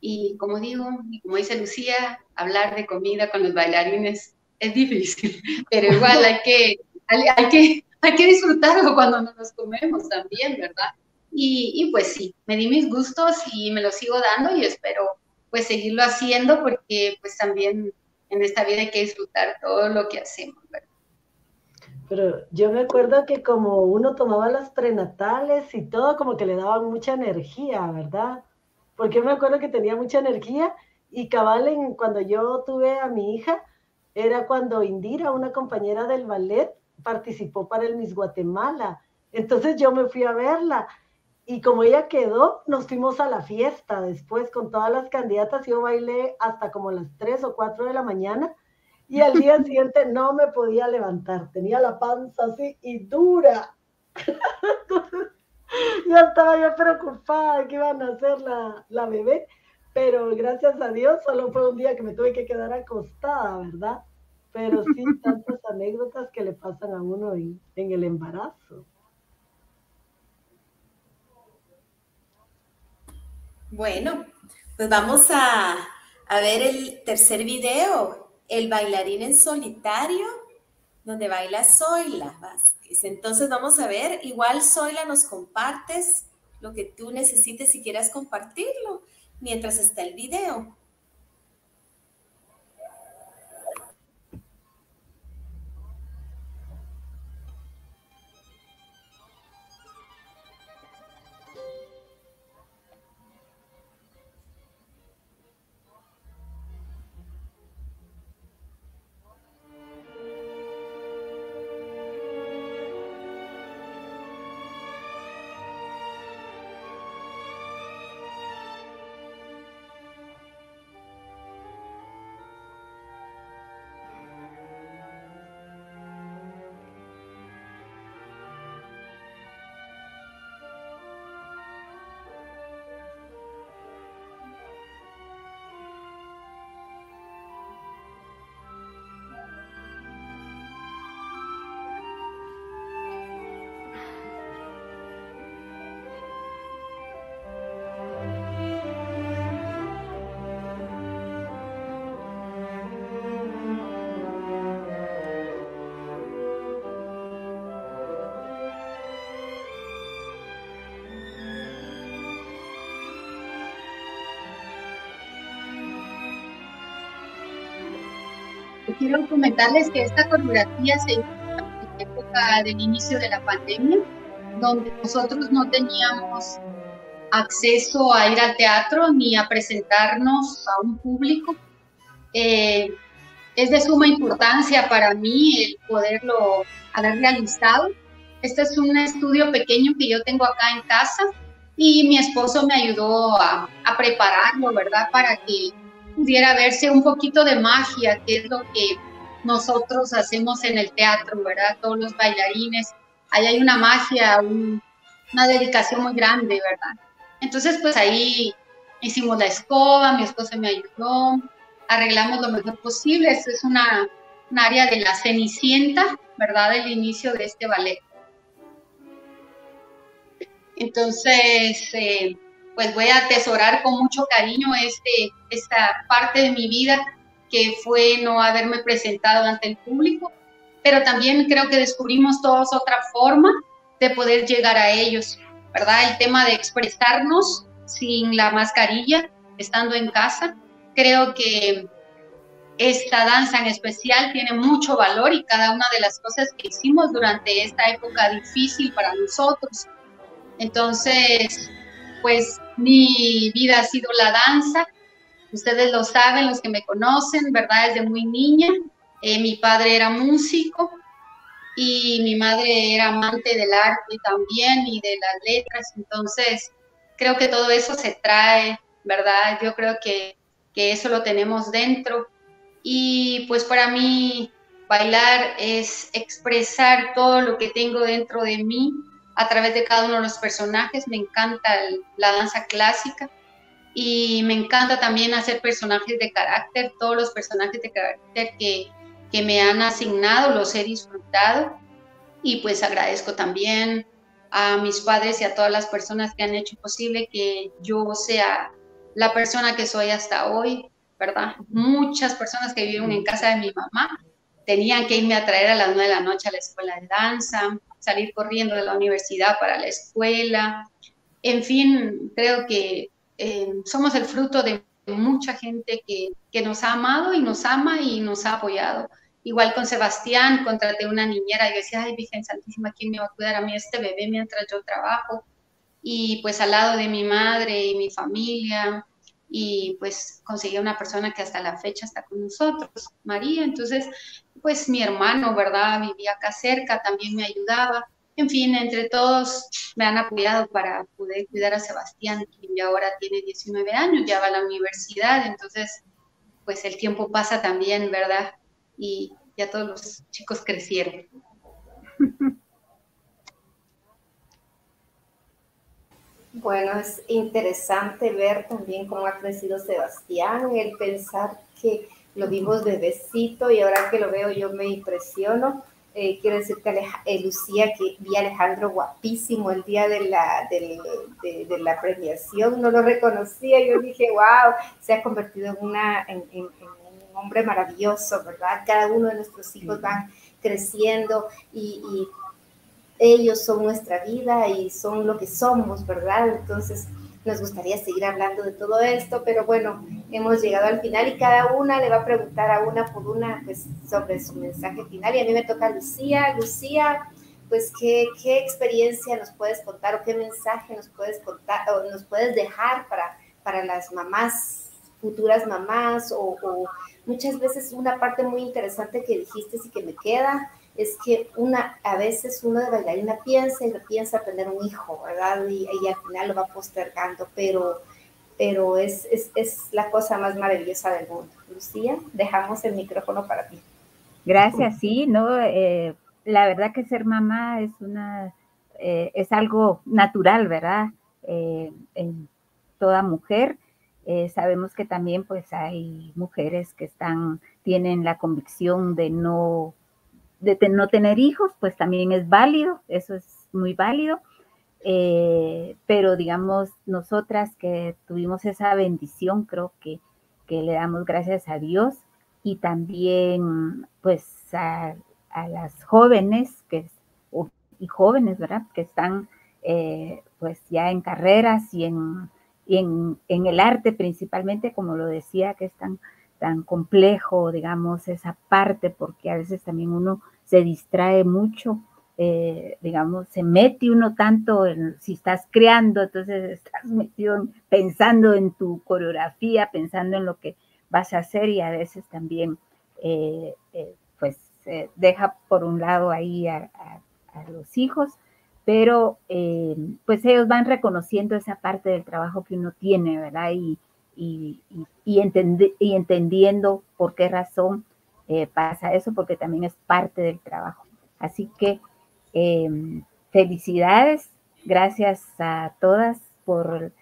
y como digo, y como dice Lucía, hablar de comida con los bailarines es difícil, *laughs* pero igual hay que, hay, que, hay que disfrutarlo cuando nos comemos también, ¿verdad? Y, y, pues sí, me di mis gustos y me los sigo dando y espero pues seguirlo haciendo porque pues también en esta vida hay que disfrutar todo lo que hacemos. Pero yo me acuerdo que como uno tomaba las prenatales y todo, como que le daban mucha energía, ¿verdad? Porque yo me acuerdo que tenía mucha energía y cabal en, cuando yo tuve a mi hija, era cuando Indira, una compañera del ballet, participó para el Miss Guatemala. Entonces yo me fui a verla y como ella quedó, nos fuimos a la fiesta después con todas las candidatas. Yo bailé hasta como las 3 o 4 de la mañana y al día *laughs* siguiente no me podía levantar. Tenía la panza así y dura. *laughs* ya estaba ya preocupada de qué iban a hacer la, la bebé, pero gracias a Dios solo fue un día que me tuve que quedar acostada, ¿verdad? Pero sí, *laughs* tantas anécdotas que le pasan a uno en, en el embarazo. Bueno, pues vamos a, ver el tercer video, el bailarín en solitario, donde baila Zoila Vázquez. Entonces vamos a ver, igual Zoila nos compartes lo que tú necesites si quieras compartirlo mientras está el video. Quiero comentarles que esta coreografía se hizo en época del inicio de la pandemia, donde nosotros no teníamos acceso a ir al teatro ni a presentarnos a un público. Eh, es de suma importancia para mí el poderlo haber realizado. Este es un estudio pequeño que yo tengo acá en casa y mi esposo me ayudó a, a prepararlo, ¿verdad? Para que pudiera verse un poquito de magia, que es lo que nosotros hacemos en el teatro, ¿verdad? Todos los bailarines, ahí hay una magia, una dedicación muy grande, ¿verdad? Entonces, pues ahí hicimos la escoba, mi esposa me ayudó, arreglamos lo mejor posible. Esto es una, un área de la Cenicienta, ¿verdad? Del inicio de este ballet. Entonces, eh, pues voy a atesorar con mucho cariño este, esta parte de mi vida que fue no haberme presentado ante el público, pero también creo que descubrimos todos otra forma de poder llegar a ellos, ¿verdad? El tema de expresarnos sin la mascarilla, estando en casa, creo que esta danza en especial tiene mucho valor y cada una de las cosas que hicimos durante esta época difícil para nosotros. Entonces, pues mi vida ha sido la danza. Ustedes lo saben, los que me conocen, ¿verdad? Desde muy niña. Eh, mi padre era músico y mi madre era amante del arte también y de las letras. Entonces, creo que todo eso se trae, ¿verdad? Yo creo que, que eso lo tenemos dentro. Y pues para mí, bailar es expresar todo lo que tengo dentro de mí a través de cada uno de los personajes. Me encanta la danza clásica y me encanta también hacer personajes de carácter. Todos los personajes de carácter que, que me han asignado los he disfrutado y pues agradezco también a mis padres y a todas las personas que han hecho posible que yo sea la persona que soy hasta hoy, ¿verdad? Muchas personas que viven en casa de mi mamá tenían que irme a traer a las nueve de la noche a la escuela de danza, salir corriendo de la universidad para la escuela. En fin, creo que eh, somos el fruto de mucha gente que, que, nos ha amado y nos ama y nos ha apoyado. Igual con Sebastián, contraté una niñera y decía, ay, Virgen Santísima, ¿quién me va a cuidar a mí este bebé mientras yo trabajo? Y pues al lado de mi madre y mi familia, y pues conseguí una persona que hasta la fecha está con nosotros, María. Entonces, pues mi hermano, ¿verdad? Vivía acá cerca, también me ayudaba. En fin, entre todos me han apoyado para poder cuidar a Sebastián, ya ahora tiene 19 años, ya va a la universidad, entonces, pues el tiempo pasa también, ¿verdad? Y ya todos los chicos crecieron. Bueno, es interesante ver también cómo ha crecido Sebastián, el pensar que lo vimos bebecito y ahora que lo veo yo me impresiono. Eh, quiero decir que eh, Lucía, que vi a Alejandro guapísimo el día de la, de, la premiación, no lo reconocía, yo dije, wow, se ha convertido en, una, en, un hombre maravilloso, ¿verdad? Cada uno de nuestros hijos van creciendo y, y ellos son nuestra vida y son lo que somos, ¿verdad? Entonces, nos gustaría seguir hablando de todo esto, pero bueno, hemos llegado al final y cada una le va a preguntar a una por una pues, sobre su mensaje final. Y a mí me toca Lucía. Lucía, pues, ¿qué, ¿qué experiencia nos puedes contar o qué mensaje nos puedes contar o nos puedes dejar para, para las mamás, futuras mamás o, o muchas veces una parte muy interesante que dijiste y que me queda es que una, a veces uno de bailarina piensa y piensa tener un hijo, ¿verdad? Y, al final lo va postergando, pero, pero es, es, es, la cosa más maravillosa del mundo. Lucía, dejamos el micrófono para ti. Gracias, sí, no, eh, la verdad que ser mamá es una, eh, es algo natural, ¿verdad? Eh, en toda mujer. sabemos que también pues hay mujeres que están, tienen la convicción de no de no tener hijos, pues también es válido, eso es muy válido. Eh, pero digamos, nosotras que tuvimos esa bendición, creo que, que le damos gracias a Dios y también pues a, las jóvenes que, y jóvenes, ¿verdad? Que están eh, pues ya en carreras y en, en, en, el arte principalmente, como lo decía, que están tan complejo, digamos, esa parte, porque a veces también uno se distrae mucho, eh, digamos, se mete uno tanto en, si estás creando, entonces estás metido pensando en tu coreografía, pensando en lo que vas a hacer y a veces también, eh, eh, pues, deja por un lado ahí a, los hijos, pero pues ellos van reconociendo esa parte del trabajo que uno tiene, ¿verdad? Y, y, y, entendiendo por qué razón eh, pasa eso, porque también es parte del trabajo. Así que em, felicidades, gracias a todas por,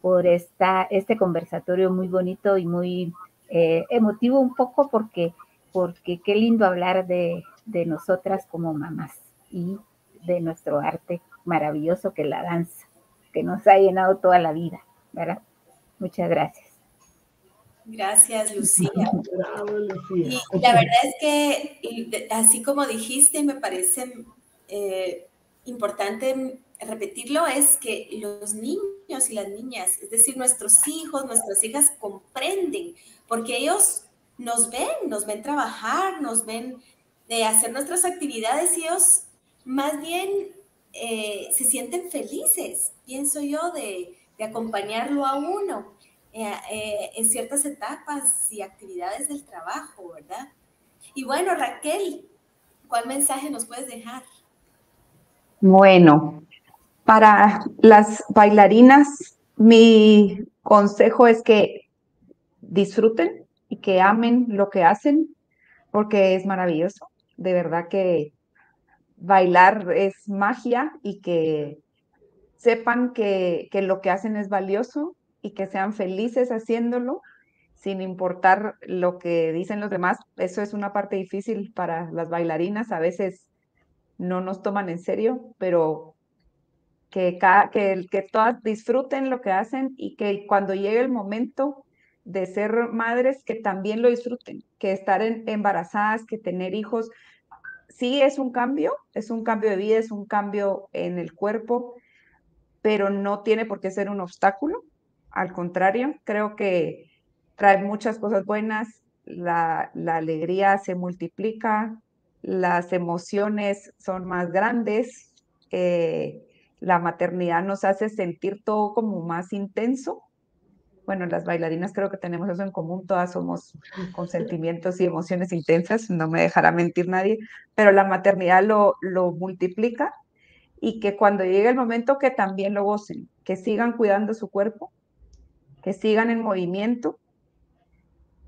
por esta, este conversatorio muy bonito y muy eh, emotivo un poco, porque, porque qué lindo hablar de, de nosotras como mamás y de nuestro arte maravilloso que es la danza, que nos ha llenado toda la vida, ¿verdad? Muchas gracias. Gracias, Lucía. Y la verdad es que, así como dijiste, me parece eh, importante repetirlo, es que los niños y las niñas, es decir, nuestros hijos, nuestras hijas comprenden, porque ellos nos ven, nos ven trabajar, nos ven de hacer nuestras actividades y ellos más bien eh, se sienten felices, pienso yo, de, de acompañarlo a uno. Eh, eh, en ciertas etapas y actividades del trabajo, ¿verdad? Y bueno, Raquel, ¿cuál mensaje nos puedes dejar? Bueno, para las bailarinas, mi consejo es que disfruten y que amen lo que hacen, porque es maravilloso. De verdad que bailar es magia y que sepan que, que lo que hacen es valioso y que sean felices haciéndolo sin importar lo que dicen los demás. Eso es una parte difícil para las bailarinas. A veces no nos toman en serio, pero que, que, que todas disfruten lo que hacen y que cuando llegue el momento de ser madres, que también lo disfruten, que estar embarazadas, que tener hijos, sí es un cambio, es un cambio de vida, es un cambio en el cuerpo, pero no tiene por qué ser un obstáculo al contrario, creo que trae muchas cosas buenas, la, alegría se multiplica, las emociones son más grandes, eh, la maternidad nos hace sentir todo como más intenso. Bueno, las bailarinas creo que tenemos eso en común, todas somos con sentimientos y emociones intensas, no me dejará mentir nadie, pero la maternidad lo, lo multiplica y que cuando llegue el momento que también lo gocen, que sigan cuidando su cuerpo, que sigan en movimiento,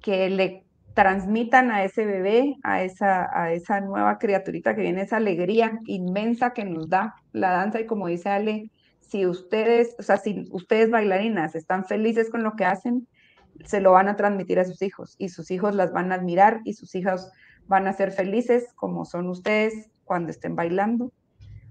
que le transmitan a ese bebé, a esa, a esa nueva criaturita que viene, esa alegría inmensa que nos da la danza. Y como dice Ale, si ustedes, o sea, si ustedes bailarinas están felices con lo que hacen, se lo van a transmitir a sus hijos y sus hijos las van a admirar y sus hijos van a ser felices como son ustedes cuando estén bailando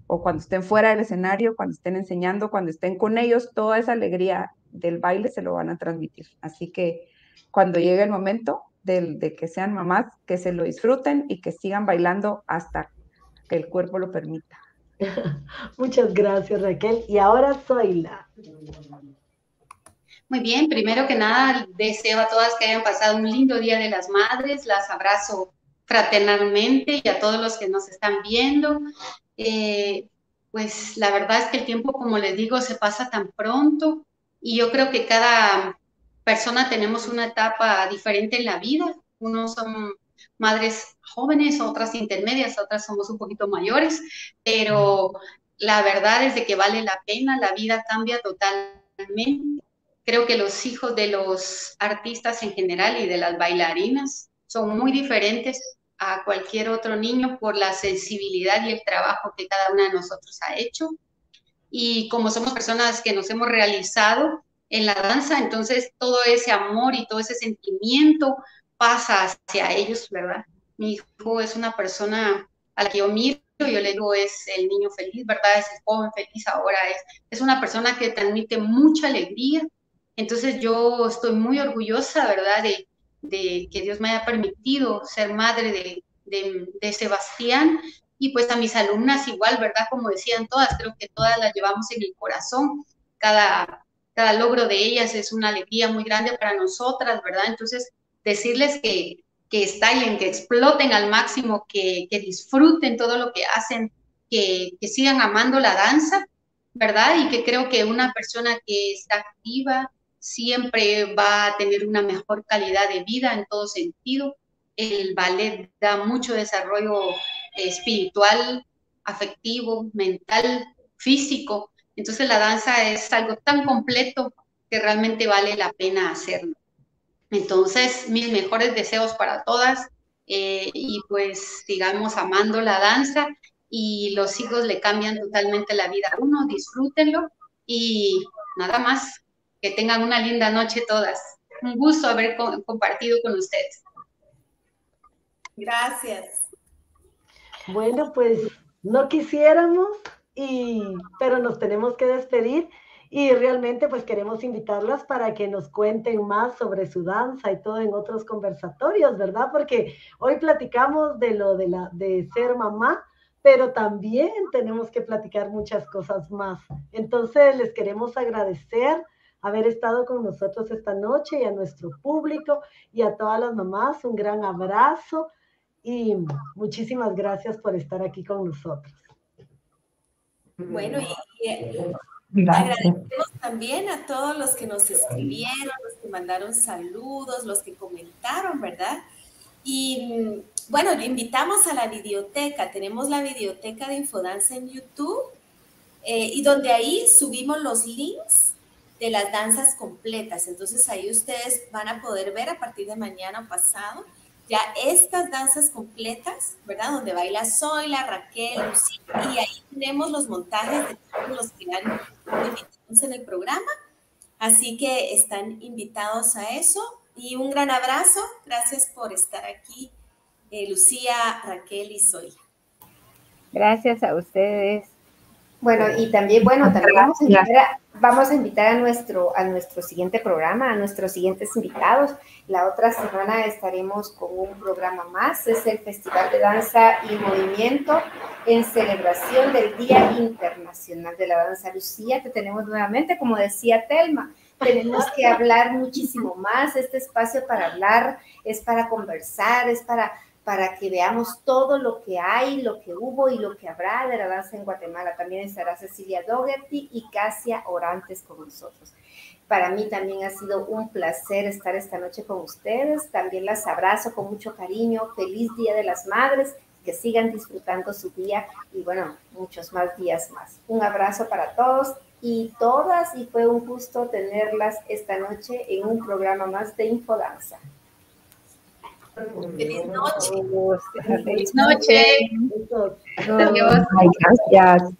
o cuando estén fuera del escenario, cuando estén enseñando, cuando estén con ellos, toda esa alegría del baile se lo van a transmitir. Así que cuando llegue el momento de, que sean mamás, que se lo disfruten y que sigan bailando hasta que el cuerpo lo permita. *laughs* Muchas gracias, Raquel. Y ahora la Muy bien, primero que nada, deseo a todas que hayan pasado un lindo Día de las Madres. Las abrazo fraternalmente y a todos los que nos están viendo. Eh, pues la verdad es que el tiempo, como les digo, se pasa tan pronto y yo creo que cada persona tenemos una etapa diferente en la vida. Unos son madres jóvenes, otras intermedias, otras somos un poquito mayores, pero la verdad es de que vale la pena, la vida cambia totalmente. Creo que los hijos de los artistas en general y de las bailarinas son muy diferentes a cualquier otro niño por la sensibilidad y el trabajo que cada una de nosotros ha hecho y como somos personas que nos hemos realizado en la danza, entonces todo ese amor y todo ese sentimiento pasa hacia ellos, ¿verdad? Mi hijo es una persona a la que yo miro, yo le digo es el niño feliz, ¿verdad? Es el joven feliz ahora, es, es una persona que transmite mucha alegría, entonces yo estoy muy orgullosa, ¿verdad? De que Dios me haya permitido ser madre de, de, de Sebastián y pues a mis alumnas igual, ¿verdad? Como decían todas, creo que todas las llevamos en el corazón, cada, cada logro de ellas es una alegría muy grande para nosotras, ¿verdad? Entonces, decirles que, que estallen, que exploten al máximo, que, que disfruten todo lo que hacen, que, que sigan amando la danza, ¿verdad? Y que creo que una persona que está activa siempre va a tener una mejor calidad de vida en todo sentido. El ballet da mucho desarrollo espiritual, afectivo, mental, físico. Entonces la danza es algo tan completo que realmente vale la pena hacerlo. Entonces, mis mejores deseos para todas eh, y pues sigamos amando la danza y los hijos le cambian totalmente la vida a uno, disfrútenlo y nada más, que tengan una linda noche todas. Un gusto haber compartido con ustedes. Gracias. Bueno, pues no quisiéramos, y, pero nos tenemos que despedir y realmente pues queremos invitarlas para que nos cuenten más sobre su danza y todo en otros conversatorios, ¿verdad? Porque hoy platicamos de lo de, la, de ser mamá, pero también tenemos que platicar muchas cosas más. Entonces les queremos agradecer haber estado con nosotros esta noche y a nuestro público y a todas las mamás un gran abrazo y muchísimas gracias por estar aquí con nosotros. Bueno, y, agradecemos también a todos los que nos escribieron, los que mandaron saludos, los que comentaron, ¿verdad? Y bueno, invitamos a la videoteca. Tenemos la videoteca de Infodanza en YouTube eh, y donde ahí subimos los links de las danzas completas. Entonces ahí ustedes van a poder ver a partir de mañana pasado ya estas danzas completas, ¿verdad? Donde baila Zoila, Raquel, Lucía, y ahí tenemos los montajes de todos los que han en el programa. Así que están invitados a eso. Y un gran abrazo. Gracias por estar aquí, eh, Lucía, Raquel y Zoila. Gracias a ustedes. Bueno, y también, bueno, también vamos a invitar a, vamos a, invitar a nuestro, a nuestro siguiente programa, a nuestros siguientes invitados. La otra semana estaremos con un programa más, es el Festival de Danza y Movimiento en celebración del Día Internacional de la Danza Lucía, que tenemos nuevamente, como decía Telma, tenemos que hablar muchísimo más. Este espacio para hablar es para conversar, es para para que veamos todo lo que hay, lo que hubo y lo que habrá de la danza en Guatemala. También estará Cecilia Dougherty y Casia Orantes con nosotros. Para mí también ha sido un placer estar esta noche con ustedes. También las abrazo con mucho cariño. Feliz Día de las Madres. Que sigan disfrutando su día y bueno, muchos más días más. Un abrazo para todos y todas y fue un gusto tenerlas esta noche en un programa más de Infodanza. Feliz noche. Feliz noche. Adiós. Gracias.